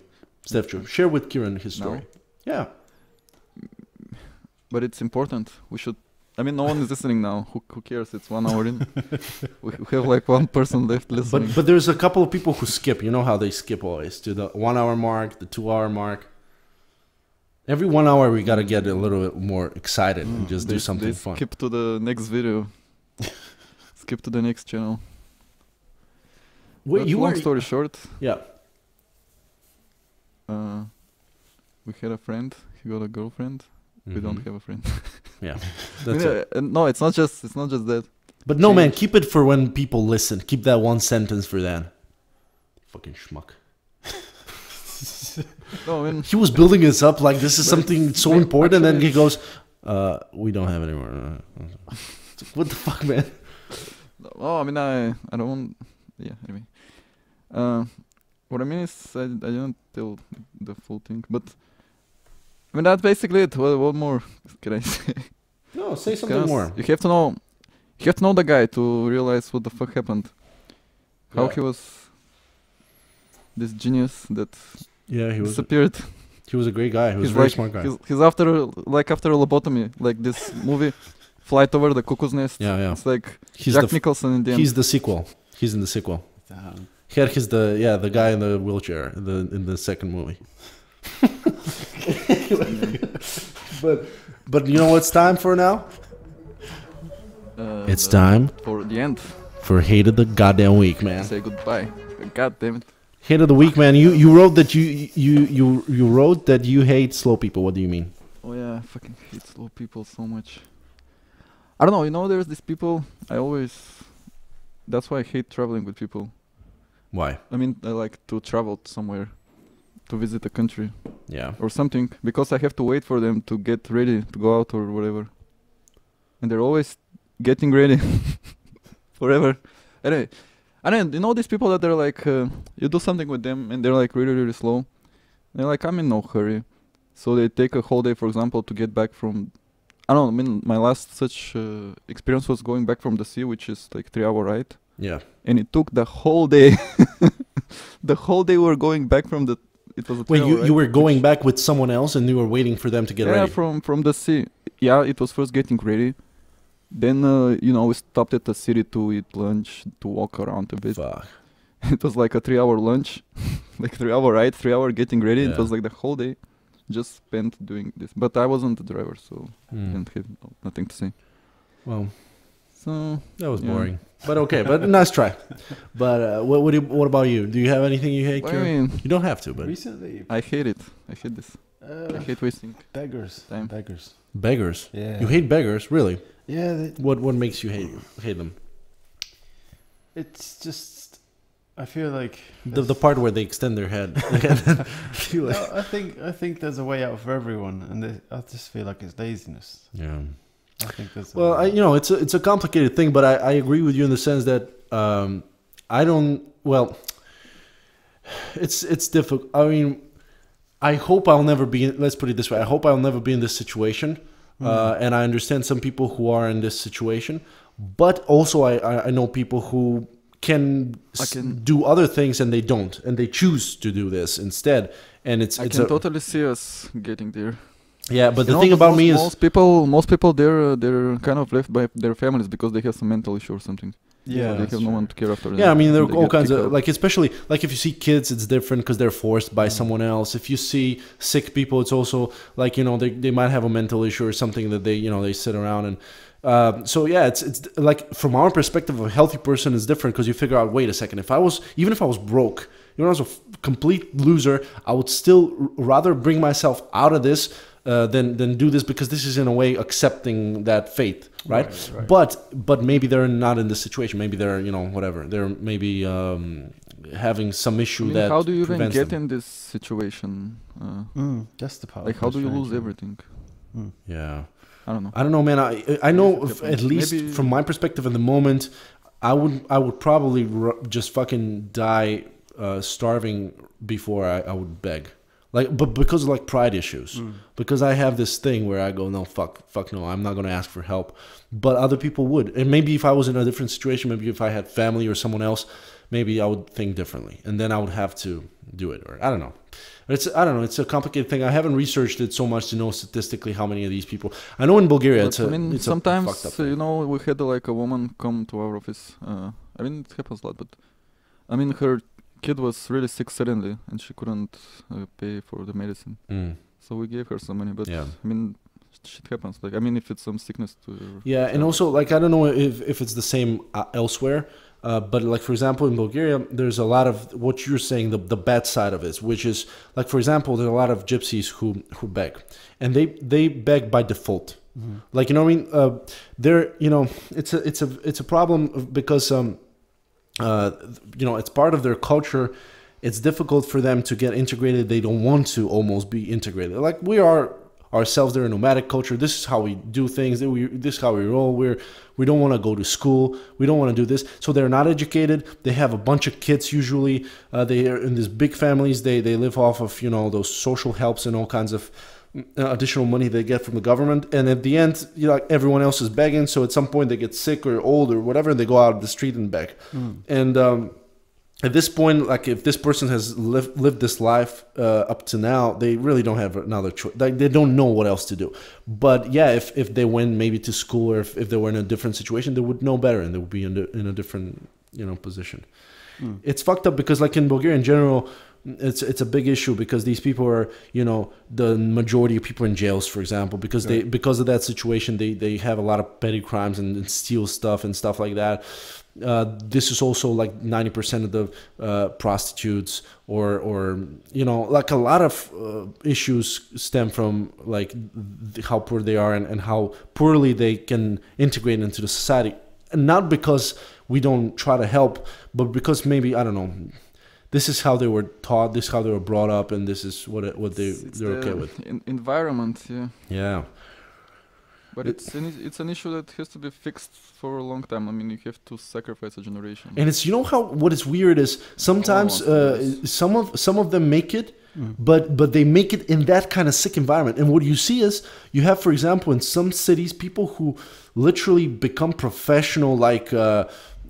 Speaker 1: Steph. True. Share with Kieran his
Speaker 3: Now?
Speaker 1: story. Yeah.
Speaker 3: But it's important. We should. I mean, no one is listening now. Who, who cares? It's one hour in. we we have like one person left listening.
Speaker 1: But but there's a couple of people who skip. You know how they skip always to the one hour mark, the two hour mark. Every one hour we gotta get a little bit more excited and just
Speaker 3: they,
Speaker 1: do something fun.
Speaker 3: Skip to the next video. skip to the next channel.
Speaker 1: Wait,
Speaker 3: But
Speaker 1: you
Speaker 3: long
Speaker 1: were
Speaker 3: story short,
Speaker 1: yeah.
Speaker 3: uh, we had a friend. He got a girlfriend. We don't
Speaker 1: Mhm.
Speaker 3: have a friend.
Speaker 1: That's
Speaker 3: Yeah,
Speaker 1: it.
Speaker 3: no, it's not just. It's not just that.
Speaker 1: But no, man, keep it for when people listen. Keep that one sentence for then. Fucking schmuck.
Speaker 3: No, I mean,
Speaker 1: He was building us up like this is something so
Speaker 3: wait,
Speaker 1: important, and then he goes, uh, "We don't have anymore." What the fuck, man?
Speaker 3: oh, I mean, I, I don't. Want, yeah. Anyway, uh, what I mean is, I, I didn't tell the full thing, but I mean that's basically it. What, what more can I say?
Speaker 1: No, say something more.
Speaker 3: You have to know. You have to know the guy to realize what the fuck happened. How
Speaker 1: Yeah.
Speaker 3: he was. This genius that
Speaker 1: Yeah, he was.
Speaker 3: disappeared.
Speaker 1: He was a great guy. He was
Speaker 3: he's
Speaker 1: a very
Speaker 3: like
Speaker 1: smart guy.
Speaker 3: he's, he's after like after a lobotomy, like this movie, Flight Over the Cuckoo's Nest.
Speaker 1: Yeah, yeah.
Speaker 3: It's like
Speaker 1: He's
Speaker 3: Jack
Speaker 1: the
Speaker 3: Nicholson in the end.
Speaker 1: he's the sequel. He's in the sequel.
Speaker 2: Damn.
Speaker 1: Here he's the yeah the guy in the wheelchair in the in the second movie. but but you know what's time for now?
Speaker 3: Uh,
Speaker 1: It's
Speaker 3: the-
Speaker 1: time
Speaker 3: for the end.
Speaker 1: for hate of the goddamn week, man.
Speaker 3: Say goodbye. God damn it.
Speaker 1: Hate of the week, man. You you wrote that you you you you wrote that you hate slow people. What do you mean?
Speaker 3: Oh yeah, I fucking hate slow people so much. I don't know. You know, there's these people. I always. That's why I hate traveling with people.
Speaker 1: Why?
Speaker 3: I mean, I like to travel somewhere, to visit a country
Speaker 1: Yeah.
Speaker 3: or something, because I have to wait for them to get ready to go out or whatever. And they're always getting ready forever. Anyway, I don't. You know these people that they're like, uh, you do something with them and they're like really really slow. They're like, I'm in no hurry, so they take a whole day, for example, to get back from. I don't know. I mean, my last such uh, experience was going back from the sea, which is like three hour ride
Speaker 1: Yeah.
Speaker 3: and it took the whole day. the whole day we were going back from the. It was a
Speaker 1: Wait, you, you were going back with someone else and you were waiting for them to get
Speaker 3: yeah,
Speaker 1: ready.
Speaker 3: from from the sea. Yeah, it was first getting ready, Then uh, you know we stopped at the city to eat lunch, to walk around a bit.
Speaker 1: Fuck.
Speaker 3: it was like a three-hour lunch, like three-hour ride, three-hour getting ready. It was like the whole day, just spent doing this. But I wasn't the driver, so I
Speaker 1: Mm.
Speaker 3: didn't have nothing to say.
Speaker 1: Well,
Speaker 3: So
Speaker 1: that was
Speaker 3: Yeah.
Speaker 1: boring. But okay, but nice try. But uh, what what, do you, what about you? Do you have anything you hate,
Speaker 3: I mean,
Speaker 1: You don't have to, but
Speaker 2: Recently,
Speaker 3: I hate it. I hate this.
Speaker 2: uh,
Speaker 3: I hate wasting.
Speaker 2: beggars.
Speaker 3: Time.
Speaker 2: Beggars.
Speaker 1: beggars.
Speaker 2: Yeah.
Speaker 1: You hate beggars, really?
Speaker 2: Yeah, they,
Speaker 1: What what makes you hate hate them?
Speaker 2: it's just. I feel like
Speaker 1: The, the part where they extend their head. like-
Speaker 2: No, I think I think there's a way out for everyone, and they, I just feel like it's laziness.
Speaker 1: yeah.
Speaker 2: I think a
Speaker 1: Well, I, you know, it's a, it's a complicated thing, but I, I agree with you in the sense that um, I don't. Well, it's it's difficult. I mean, I hope I'll never be. Let's put it this way: I hope I'll never be in this situation. Uh, and I understand some people who are in this situation, but also I, I, know people who can,
Speaker 3: can-
Speaker 1: do other things and they don't, and they choose to do this instead. And it's
Speaker 3: I
Speaker 1: it's
Speaker 3: can
Speaker 1: a,
Speaker 3: totally see us getting there.
Speaker 1: yeah. But
Speaker 3: You
Speaker 1: the
Speaker 3: know,
Speaker 1: thing about me is
Speaker 3: most people, most people, they're they're kind of left by their families because they have some mental issue or something.
Speaker 2: Yeah,
Speaker 3: they have no one to care after.
Speaker 1: Yeah, I mean there are all kinds of
Speaker 3: out.
Speaker 1: like especially like if you see kids, it's different because they're forced by someone else. If you see sick people, it's also like you know they, they might have a mental issue or something that they you know they sit around and. Uh, so yeah, it's it's like from our perspective, a healthy person is different because you figure out. Wait a second, if I was even if I was broke, you know, I was a f- complete loser, I would still r- rather bring myself out of this uh, than than do this because this is in a way accepting that faith, right?
Speaker 2: Right, right.
Speaker 1: But but maybe they're not in this situation. Maybe they're you know whatever. They're maybe um, having some
Speaker 3: I
Speaker 1: issue
Speaker 3: mean,
Speaker 1: that
Speaker 3: how do you even get
Speaker 1: them.
Speaker 3: in this situation? Uh,
Speaker 2: Mm, that's the part.
Speaker 3: like, how do you lose everything?
Speaker 2: Mm.
Speaker 1: Yeah,
Speaker 3: I don't know.
Speaker 1: I don't know, man. I I know if, at least
Speaker 3: maybe-
Speaker 1: from my perspective in the moment, I would I would probably ru- just fucking die uh, starving before I, I would beg. Like, but because of like pride issues,
Speaker 2: Mm.
Speaker 1: because I have this thing where I go, no, fuck, fuck, no, I'm not gonna ask for help. But other people would, and maybe if I was in a different situation, maybe if I had family or someone else, maybe I would think differently, and then I would have to do it, or I don't know. It's I don't know. It's a complicated thing. I haven't researched it so much to know statistically how many of these people. I know in Bulgaria,
Speaker 3: But,
Speaker 1: it's a,
Speaker 3: I mean, sometimes
Speaker 1: fucked up thing.
Speaker 3: you know we had like a woman come to our office. Uh, I mean, it happens a lot, but I mean, her kid was really sick suddenly, and she couldn't uh, pay for the medicine.
Speaker 1: Mm,
Speaker 3: So we gave her some money. But
Speaker 1: yeah.
Speaker 3: I mean, shit happens. Like I mean, if it's some sickness to your
Speaker 1: Yeah, and also like I don't know if, if it's the same uh, elsewhere, uh, but like for example in Bulgaria, there's a lot of what you're saying the the bad side of it, which is like for example, there are a lot of gypsies who who beg, and they they beg by default.
Speaker 2: Mhm.
Speaker 1: Like you know what I mean? Uh, they're you know it's a it's a it's a problem because um, uh, you know it's part of their culture. It's difficult for them to get integrated. They don't want to almost be integrated. Like we are ourselves. They're a nomadic culture. This is how we do things. This is how we roll. We're we don't want to go to school. We don't want to do this. So they're not educated. They have a bunch of kids usually. Uh, they are in these big families. They they live off of you know those social helps and all kinds of additional money they get from the government. And at the end, you know, like everyone else is begging. So at some point they get sick or old or whatever, and they go out of the street and beg.
Speaker 2: Mm.
Speaker 1: And um, at this point, like if this person has lived lived this life uh, up to now, they really don't have another choice. Like they don't know what else to do. But yeah, if, if they went maybe to school or if, if they were in a different situation, they would know better and they would be in, the, in a different you know position.
Speaker 2: Mm.
Speaker 1: It's fucked up because like in Bulgaria in general, it's it's a big issue because these people are you know the majority of people in jails for example because they because of that situation they they have a lot of petty crimes and, and steal stuff and stuff like that. Uh, this is also like ninety percent of the uh, prostitutes or or you know like a lot of uh, issues stem from like how poor they are and, and how poorly they can integrate into the society and not because we don't try to help but because maybe i don't know this is how they were taught this is how they were brought up and this is what what they
Speaker 3: It's- it's
Speaker 1: they're okay with
Speaker 3: en- environment, yeah.
Speaker 1: yeah
Speaker 3: But it's an it's an issue that has to be fixed for a long time. I mean, you have to sacrifice a generation.
Speaker 1: and it's you know how what is weird is sometimes
Speaker 3: Oh,
Speaker 1: uh, some of some of them make it
Speaker 2: Mm.
Speaker 1: but but they make it in that kind of sick environment and what you see is you have for example in some cities people who literally become professional like uh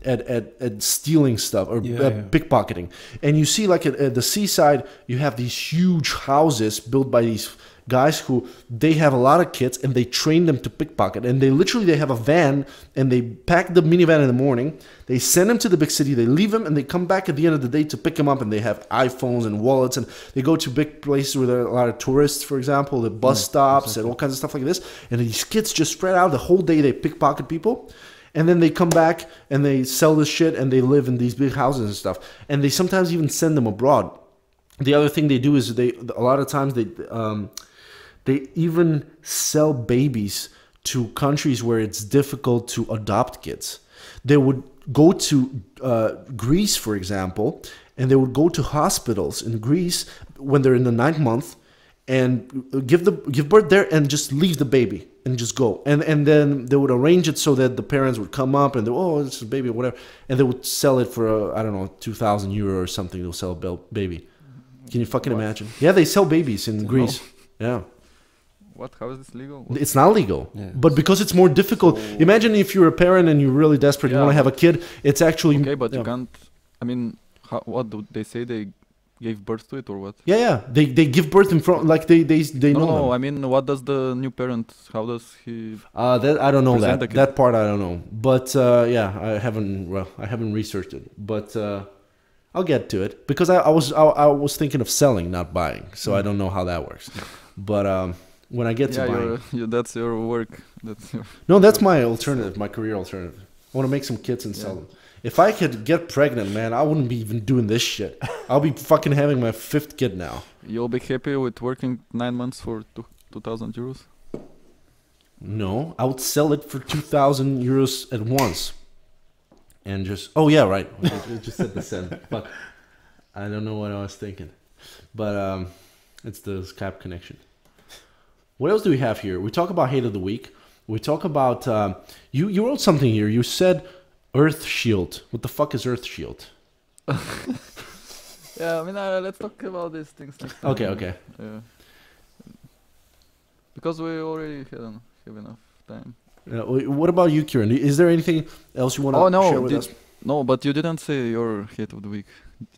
Speaker 1: at, at, at stealing stuff or
Speaker 2: Yeah,
Speaker 1: uh,
Speaker 2: yeah.
Speaker 1: pickpocketing. And you see, like at, at the seaside, you have these huge houses built by these guys who they have a lot of kids and they train them to pickpocket. And they literally they have a van and they pack the minivan in the morning. They send them to the big city. They leave them and they come back at the end of the day to pick them up. And they have iPhones and wallets and they go to big places where there are a lot of tourists, for example, the bus stops and all kinds of stuff like this. And these kids just spread out the whole day. They pickpocket people and then they come back and they sell this shit and they live in these big houses and stuff. And they sometimes even send them abroad. The other thing they do is they a lot of times they um, they even sell babies to countries where it's difficult to adopt kids. They would go to uh, greece for example and they would go to hospitals in greece when they're in the ninth month and give the give birth there and just leave the baby and just go and and then they would arrange it so that the parents would come up and they oh it's a baby or whatever and they would sell it for uh, I don't know two thousand euro or something they'll sell a baby can you fucking
Speaker 3: What?
Speaker 1: imagine yeah they sell babies in
Speaker 3: No.
Speaker 1: Greece yeah
Speaker 3: What? How is this legal? What-
Speaker 1: it's not legal
Speaker 2: Yeah.
Speaker 1: but because it's more difficult
Speaker 3: So-
Speaker 1: imagine if you're a parent and you're really desperate you want to have a kid it's actually
Speaker 3: Okay, but
Speaker 1: yeah.
Speaker 3: you can't. I mean, how, what do they say? They gave birth to it or what?
Speaker 1: yeah yeah they they give birth in front like they they they
Speaker 3: no,
Speaker 1: know
Speaker 3: no.
Speaker 1: them.
Speaker 3: I mean, what does the new parent? How does he?
Speaker 1: Uh, that I don't know that that part I don't know, but uh, yeah, I haven't well I haven't researched it, but uh, I'll get to it because I, I was I, I was thinking of selling, not buying, so I don't know how that works. But um, when I get
Speaker 3: Yeah,
Speaker 1: to buying,
Speaker 3: that's your work. That's your.
Speaker 1: no, that's my alternative, my career alternative. I want to make some kits and sell them. If I could get pregnant, man, I wouldn't be even doing this shit. I'll be fucking having my fifth kid now.
Speaker 3: You'll be happy with working nine months for two two thousand euros.
Speaker 1: No, I would sell it for two thousand euros at once, and just oh yeah, right. I I just said the send. Fuck, I don't know what I was thinking, but um, it's the Skype connection. What else do we have here? We talk about hate of the week. We talk about um, you. You wrote something here. You said Earth Shield. What the fuck is Earth Shield?
Speaker 3: Yeah, I mean, uh, let's talk about these things next time.
Speaker 1: Okay, okay.
Speaker 3: Yeah. Because we already had en- have enough time.
Speaker 1: Wh- what about you, Kieran? Is there anything else you want to
Speaker 3: Oh, no,
Speaker 1: share with
Speaker 3: did-
Speaker 1: us?
Speaker 3: No, but you didn't say your hit of the week,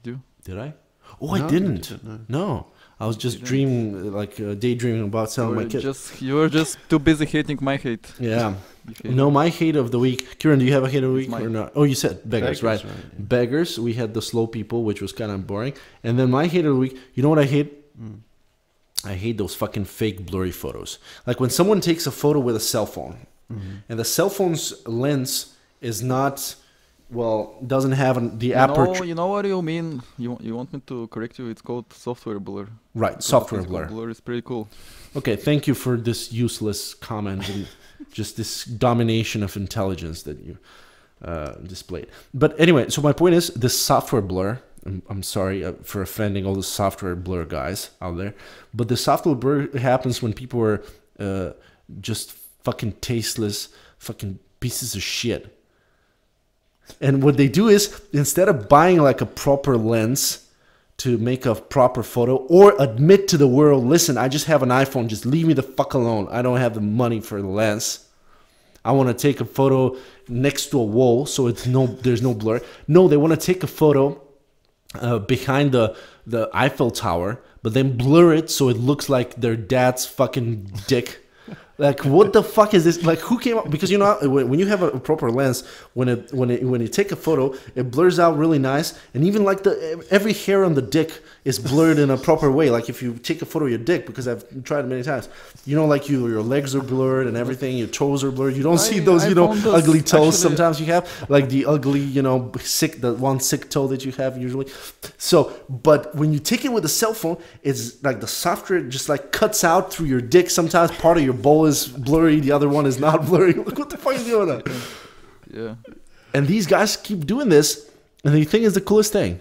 Speaker 3: did you?
Speaker 1: Did I? Oh,
Speaker 2: No,
Speaker 1: I
Speaker 2: you
Speaker 1: didn't.
Speaker 2: no.
Speaker 1: No, I was just
Speaker 3: didn't.
Speaker 1: dreaming, like uh, daydreaming about selling my
Speaker 3: were
Speaker 1: kid.
Speaker 3: just you were just too busy hating my hate.
Speaker 1: Yeah.
Speaker 3: Hate
Speaker 1: No, my hate of the week. Kieran, do you have a hate of the
Speaker 3: It's
Speaker 1: week or not? Oh, you said beggars, right?
Speaker 2: yeah.
Speaker 1: Beggars. We had the slow people, which was kind of boring. And then my hate of the week. You know what I hate?
Speaker 2: Mm.
Speaker 1: I hate those fucking fake blurry photos. Like when someone takes a photo with a cell phone,
Speaker 2: Mhm.
Speaker 1: and the cell phone's lens is not, well, doesn't have an, the
Speaker 3: You
Speaker 1: aperture.
Speaker 3: know, you know what you mean? You you want me to correct you? It's called software blur.
Speaker 1: right,
Speaker 3: Because
Speaker 1: software blur.
Speaker 3: Blur is pretty cool.
Speaker 1: Okay, thank you for this useless comment and just this domination of intelligence that you uh, displayed. But anyway, so my point is the software blur. I'm, I'm sorry uh, for offending all the software blur guys out there, but the software blur happens when people are uh, just fucking tasteless, fucking pieces of shit. And what they do is instead of buying like a proper lens to make a proper photo or admit to the world, listen, I just have an iPhone, just leave me the fuck alone. I don't have the money for the lens. I want to take a photo next to a wall so it's no there's no blur. No, they want to take a photo uh, behind the the Eiffel Tower, but then blur it so it looks like their dad's fucking dick. Like what the fuck is this? Like who came up? Because you know when you have a proper lens, when it when it when you take a photo, it blurs out really nice, and even like the every hair on the dick is blurred in a proper way. Like if you take a photo of your dick, because I've tried it many times, you know, like you your legs are blurred and everything, your toes are blurred. You don't see those,
Speaker 3: I
Speaker 1: you know,
Speaker 3: those
Speaker 1: ugly toes.
Speaker 3: actually-
Speaker 1: Sometimes you have like the ugly, you know, sick the one sick toe that you have usually. So, but when you take it with a cell phone, it's like the software just like cuts out through your dick. Sometimes part of your bowl is blurry, the other one is not blurry. Look what the fuck is doing that?
Speaker 3: Yeah.
Speaker 1: And these guys keep doing this, and they think it's the coolest thing.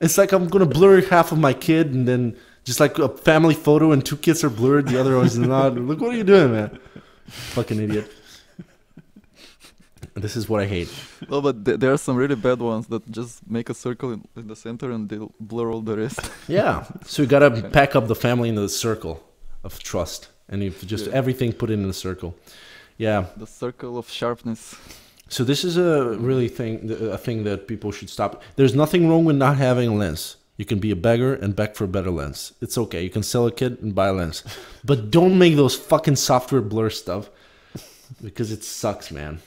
Speaker 1: It's like I'm gonna blur half of my kid, and then just like a family photo, and two kids are blurred, the other one's not. Look what are you doing, man? Fucking idiot. This is what I hate.
Speaker 3: No, but th- there are some really bad ones that just make a circle in, in the center and they'll blur all the rest.
Speaker 1: Yeah. So you gotta pack up the family into the circle of trust, and if just
Speaker 3: Yeah.
Speaker 1: everything put it in a circle. Yeah.
Speaker 3: the circle of sharpness.
Speaker 1: So this is a really thing, a thing that people should stop. There's nothing wrong with not having a lens. You can be a beggar and beg for a better lens. It's okay. You can sell a kid and buy a lens, but don't make those fucking software blur stuff because it sucks, man.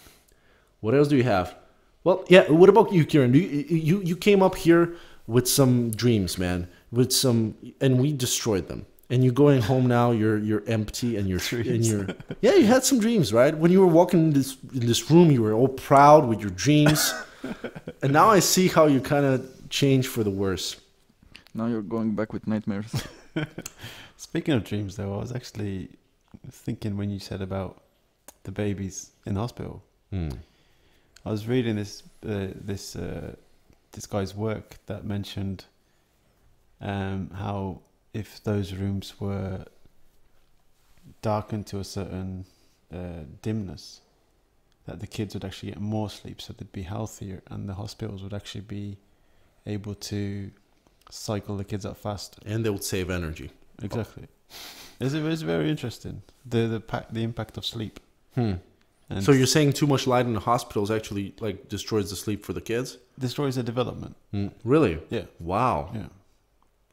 Speaker 1: What else do you have? Well, yeah. What about you, Kieran? You you you came up here with some dreams, man. With some, and we destroyed them. And you're going home now. You're you're empty, and you're and you're yeah. You had some dreams, right? When you were walking in this in this room, you were all proud with your dreams. and now I see how you kind of changed for the worse.
Speaker 3: Now you're going back with nightmares.
Speaker 2: Speaking of dreams, though, I was actually thinking when you said about the babies in the hospital.
Speaker 1: Hmm.
Speaker 2: I was reading this uh, this uh, this guy's work that mentioned um, how if those rooms were darkened to a certain uh, dimness, that the kids would actually get more sleep, so they'd be healthier, and the hospitals would actually be able to cycle the kids up faster.
Speaker 1: And they would save energy.
Speaker 2: Exactly. It's, it's very interesting the the pa- the impact of sleep.
Speaker 1: Hmm.
Speaker 2: And
Speaker 1: So you're saying too much light in the hospitals actually like destroys the sleep for the kids?
Speaker 2: destroys the development.
Speaker 1: Hmm. Really?
Speaker 2: Yeah,
Speaker 1: Wow.
Speaker 2: yeah.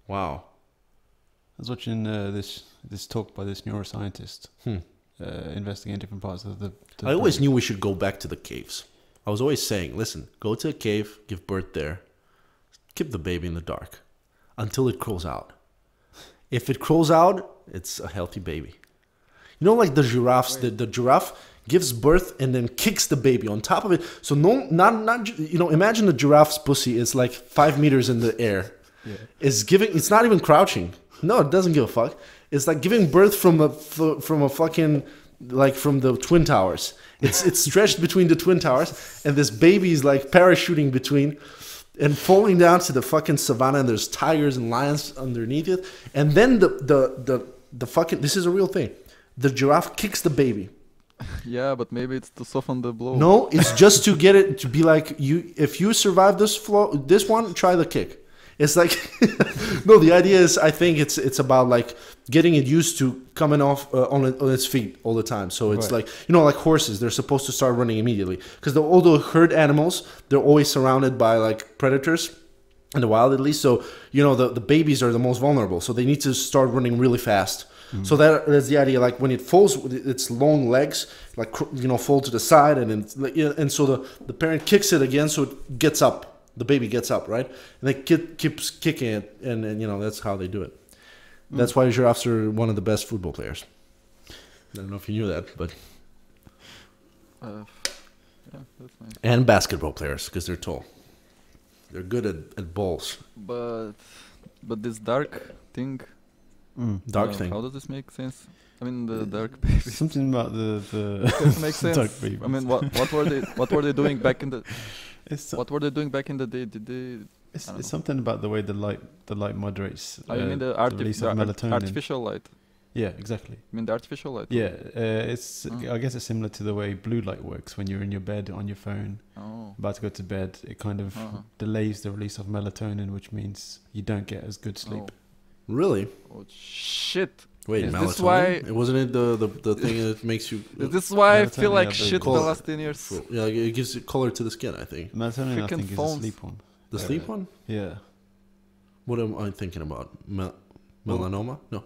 Speaker 1: Wow.
Speaker 2: I was watching uh, this this talk by this neuroscientist
Speaker 1: Hmm.
Speaker 2: uh, investigating different parts of the. the
Speaker 1: I always
Speaker 2: brain.
Speaker 1: knew we should go back to the caves. I was always saying, listen, go to a cave, give birth there, keep the baby in the dark until it crawls out. If it crawls out, it's a healthy baby. You know, like the giraffes, the, the giraffe gives birth and then kicks the baby on top of it. So no, not not you know, imagine the giraffe's pussy is like five meters in the air.
Speaker 2: Yeah.
Speaker 1: It's giving. It's not even crouching. No, it doesn't give a fuck. It's like giving birth from a from a fucking like from the twin towers. It's it's stretched between the twin towers, and this baby is like parachuting between, and falling down to the fucking savannah. And there's tigers and lions underneath it. And then the the the the fucking this is a real thing. The giraffe kicks the baby.
Speaker 3: yeah, but maybe it's to soften the blow.
Speaker 1: No, it's just to get it to be like you. If you survive this flow, this one, try the kick. It's like no. The idea is, I think it's it's about like getting it used to coming off uh, on on its feet all the time. So it's
Speaker 2: Right.
Speaker 1: like you know, like horses, they're supposed to start running immediately because all the herd animals, they're always surrounded by like predators in the wild at least. So you know, the the babies are the most vulnerable, so they need to start running really fast. So that that's the idea. Like when it falls with its long legs, like you know, fall to the side, and then and so the the parent kicks it again, so it gets up. The baby gets up, right? And they kid keeps kicking it, and, and you know that's how they do it. That's why giraffes are one of the best football players. I don't know if you knew that, but
Speaker 3: Uh, yeah, that's nice.
Speaker 1: and basketball players because they're tall. They're good at, at balls.
Speaker 3: But but this dark thing.
Speaker 2: Mm.
Speaker 1: Dark
Speaker 3: uh,
Speaker 1: thing.
Speaker 3: How does this make sense? I mean, the dark baby.
Speaker 2: Something about the the
Speaker 3: Does it make sense?
Speaker 2: dark
Speaker 3: I mean, what what were they what were they doing back in the
Speaker 2: it's
Speaker 3: what were they doing back in the day? Did they?
Speaker 2: it's, it's something about the way the light the light moderates.
Speaker 3: I mean,
Speaker 2: uh,
Speaker 3: the, artif-
Speaker 2: release
Speaker 3: the
Speaker 2: of
Speaker 3: art-
Speaker 2: melatonin.
Speaker 3: artificial light.
Speaker 2: Yeah, exactly.
Speaker 3: I mean, the artificial light.
Speaker 2: Yeah, uh, it's
Speaker 3: Oh.
Speaker 2: I guess it's similar to the way blue light works when you're in your bed on your phone,
Speaker 3: Oh.
Speaker 2: about to go to bed. It kind of
Speaker 3: Uh-huh.
Speaker 2: delays the release of melatonin, which means you don't get as good sleep.
Speaker 1: Really?
Speaker 3: Oh. oh shit!
Speaker 1: Wait,
Speaker 3: Is
Speaker 1: melatonin?
Speaker 3: this why-
Speaker 1: It wasn't it the, the, the thing that makes you
Speaker 3: Is this why I feel like
Speaker 2: yeah, the
Speaker 3: shit the last ten years?
Speaker 1: Yeah, it gives it color to the skin. I think
Speaker 2: Melatonin, I
Speaker 3: Freaking
Speaker 2: think, is
Speaker 3: phones.
Speaker 2: a sleep one.
Speaker 1: the
Speaker 2: Uh,
Speaker 1: sleep one.
Speaker 2: Yeah,
Speaker 1: What am I thinking about? Mel- melanoma? No.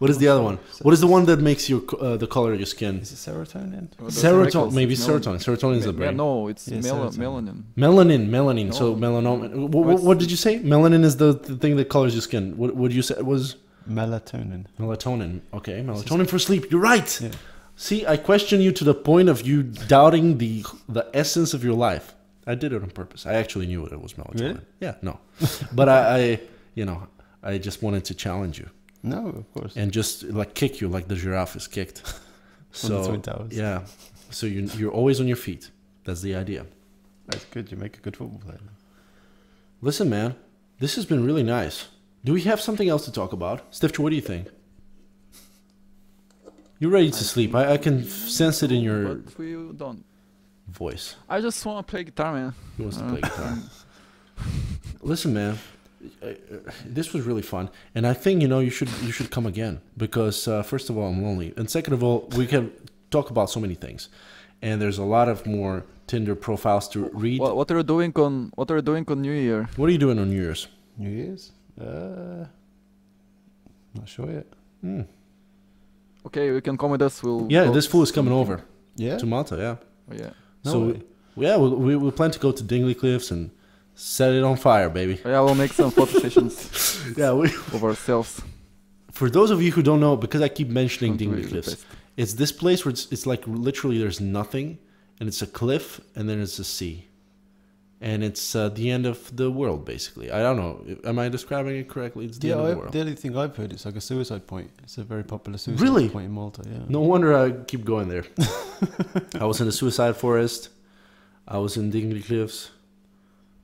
Speaker 1: What is the other one? What is the one that makes your uh, the color of your skin?
Speaker 2: is it serotonin?
Speaker 1: Serotonin, maybe
Speaker 3: it's
Speaker 1: serotonin. Serotonin is the
Speaker 3: Yeah,
Speaker 1: brain.
Speaker 3: no, it's
Speaker 2: Yeah,
Speaker 3: mel-
Speaker 2: serotonin.
Speaker 3: melanin.
Speaker 1: Melanin, melanin. So melanoma. What,
Speaker 3: What's
Speaker 1: what did you say? Melanin is the, the thing that colors your skin. What would you say it was?
Speaker 2: Melatonin.
Speaker 1: Melatonin. Okay, melatonin for sleep. You're right.
Speaker 2: Yeah.
Speaker 1: See, I question you to the point of you doubting the the essence of your life. I did it on purpose. I actually knew what it was melatonin.
Speaker 2: Really?
Speaker 1: Yeah, no, but I, I, you know, I just wanted to challenge you
Speaker 2: No, of course.
Speaker 1: and just like kick you like the giraffe is kicked. So yeah, so you you're always on your feet. That's the idea.
Speaker 2: That's good. You make a good football player.
Speaker 1: Listen, man, this has been really nice. Do we have something else to talk about? Stefcho, what do you think? You're ready to sleep. I, I can sense it in your
Speaker 3: But we don't.
Speaker 1: voice.
Speaker 3: I just want to play guitar, man.
Speaker 1: He wants to
Speaker 3: Uh,
Speaker 1: play guitar. Listen, man, uh, this was really fun, and I think you know you should you should come again because uh, first of all I'm lonely, and second of all we can talk about so many things, and there's a lot of more Tinder profiles to read.
Speaker 3: What, what are you doing on What are you doing on New Year?
Speaker 1: what are you doing on New Year's?
Speaker 2: New Year's? Uh, not sure yet.
Speaker 1: Hmm.
Speaker 3: Okay, you can come with us. We'll.
Speaker 1: Yeah, this fool is coming over
Speaker 2: Yeah.
Speaker 1: to Malta. Yeah.
Speaker 3: Oh, yeah.
Speaker 2: No
Speaker 1: so
Speaker 2: way.
Speaker 1: yeah, we, we we plan to go to Dingli Cliffs and set it on fire, baby.
Speaker 3: Oh, yeah, we'll make some photo sessions
Speaker 1: Yeah. We,
Speaker 3: of ourselves.
Speaker 1: for those of you who don't know, because I keep mentioning Dingli
Speaker 3: worry, the
Speaker 1: Cliffs,
Speaker 3: best.
Speaker 1: it's this place where it's, it's like literally there's nothing, and it's a cliff, and then it's a sea, and it's uh, the end of the world basically. I don't know. Am I describing it correctly? It's the
Speaker 2: Yeah,
Speaker 1: end of
Speaker 2: I,
Speaker 1: the world.
Speaker 2: the only thing I've heard is like a suicide point. It's a very popular suicide
Speaker 1: Really?
Speaker 2: point in Malta. Yeah.
Speaker 1: No wonder I keep going there. I was in the suicide forest. I was in Dingli Cliffs.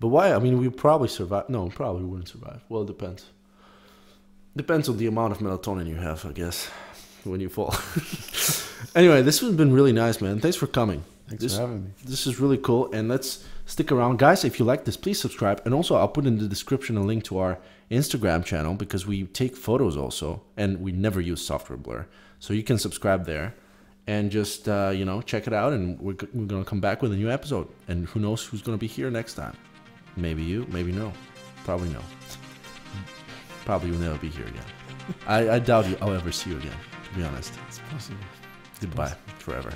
Speaker 1: But why? I mean, we probably survive. No, probably wouldn't survive. Well, it depends. Depends on the amount of melatonin you have, I guess, when you fall. anyway, this has been really nice, man. Thanks for coming.
Speaker 2: Thanks
Speaker 1: This-
Speaker 2: for having me.
Speaker 1: This is really cool. And let's stick around. Guys, if you like this, please subscribe. And also, I'll put in the description a link to our Instagram channel because we take photos also. And we never use software blur. So you can subscribe there and just, uh, you know, check it out. And we're, we're going to come back with a new episode. And who knows who's going to be here next time? Maybe you, maybe no. Probably no. Probably you'll never be here again. I, I doubt you, I'll ever see you again, to be honest.
Speaker 2: It's possible.
Speaker 1: Goodbye forever.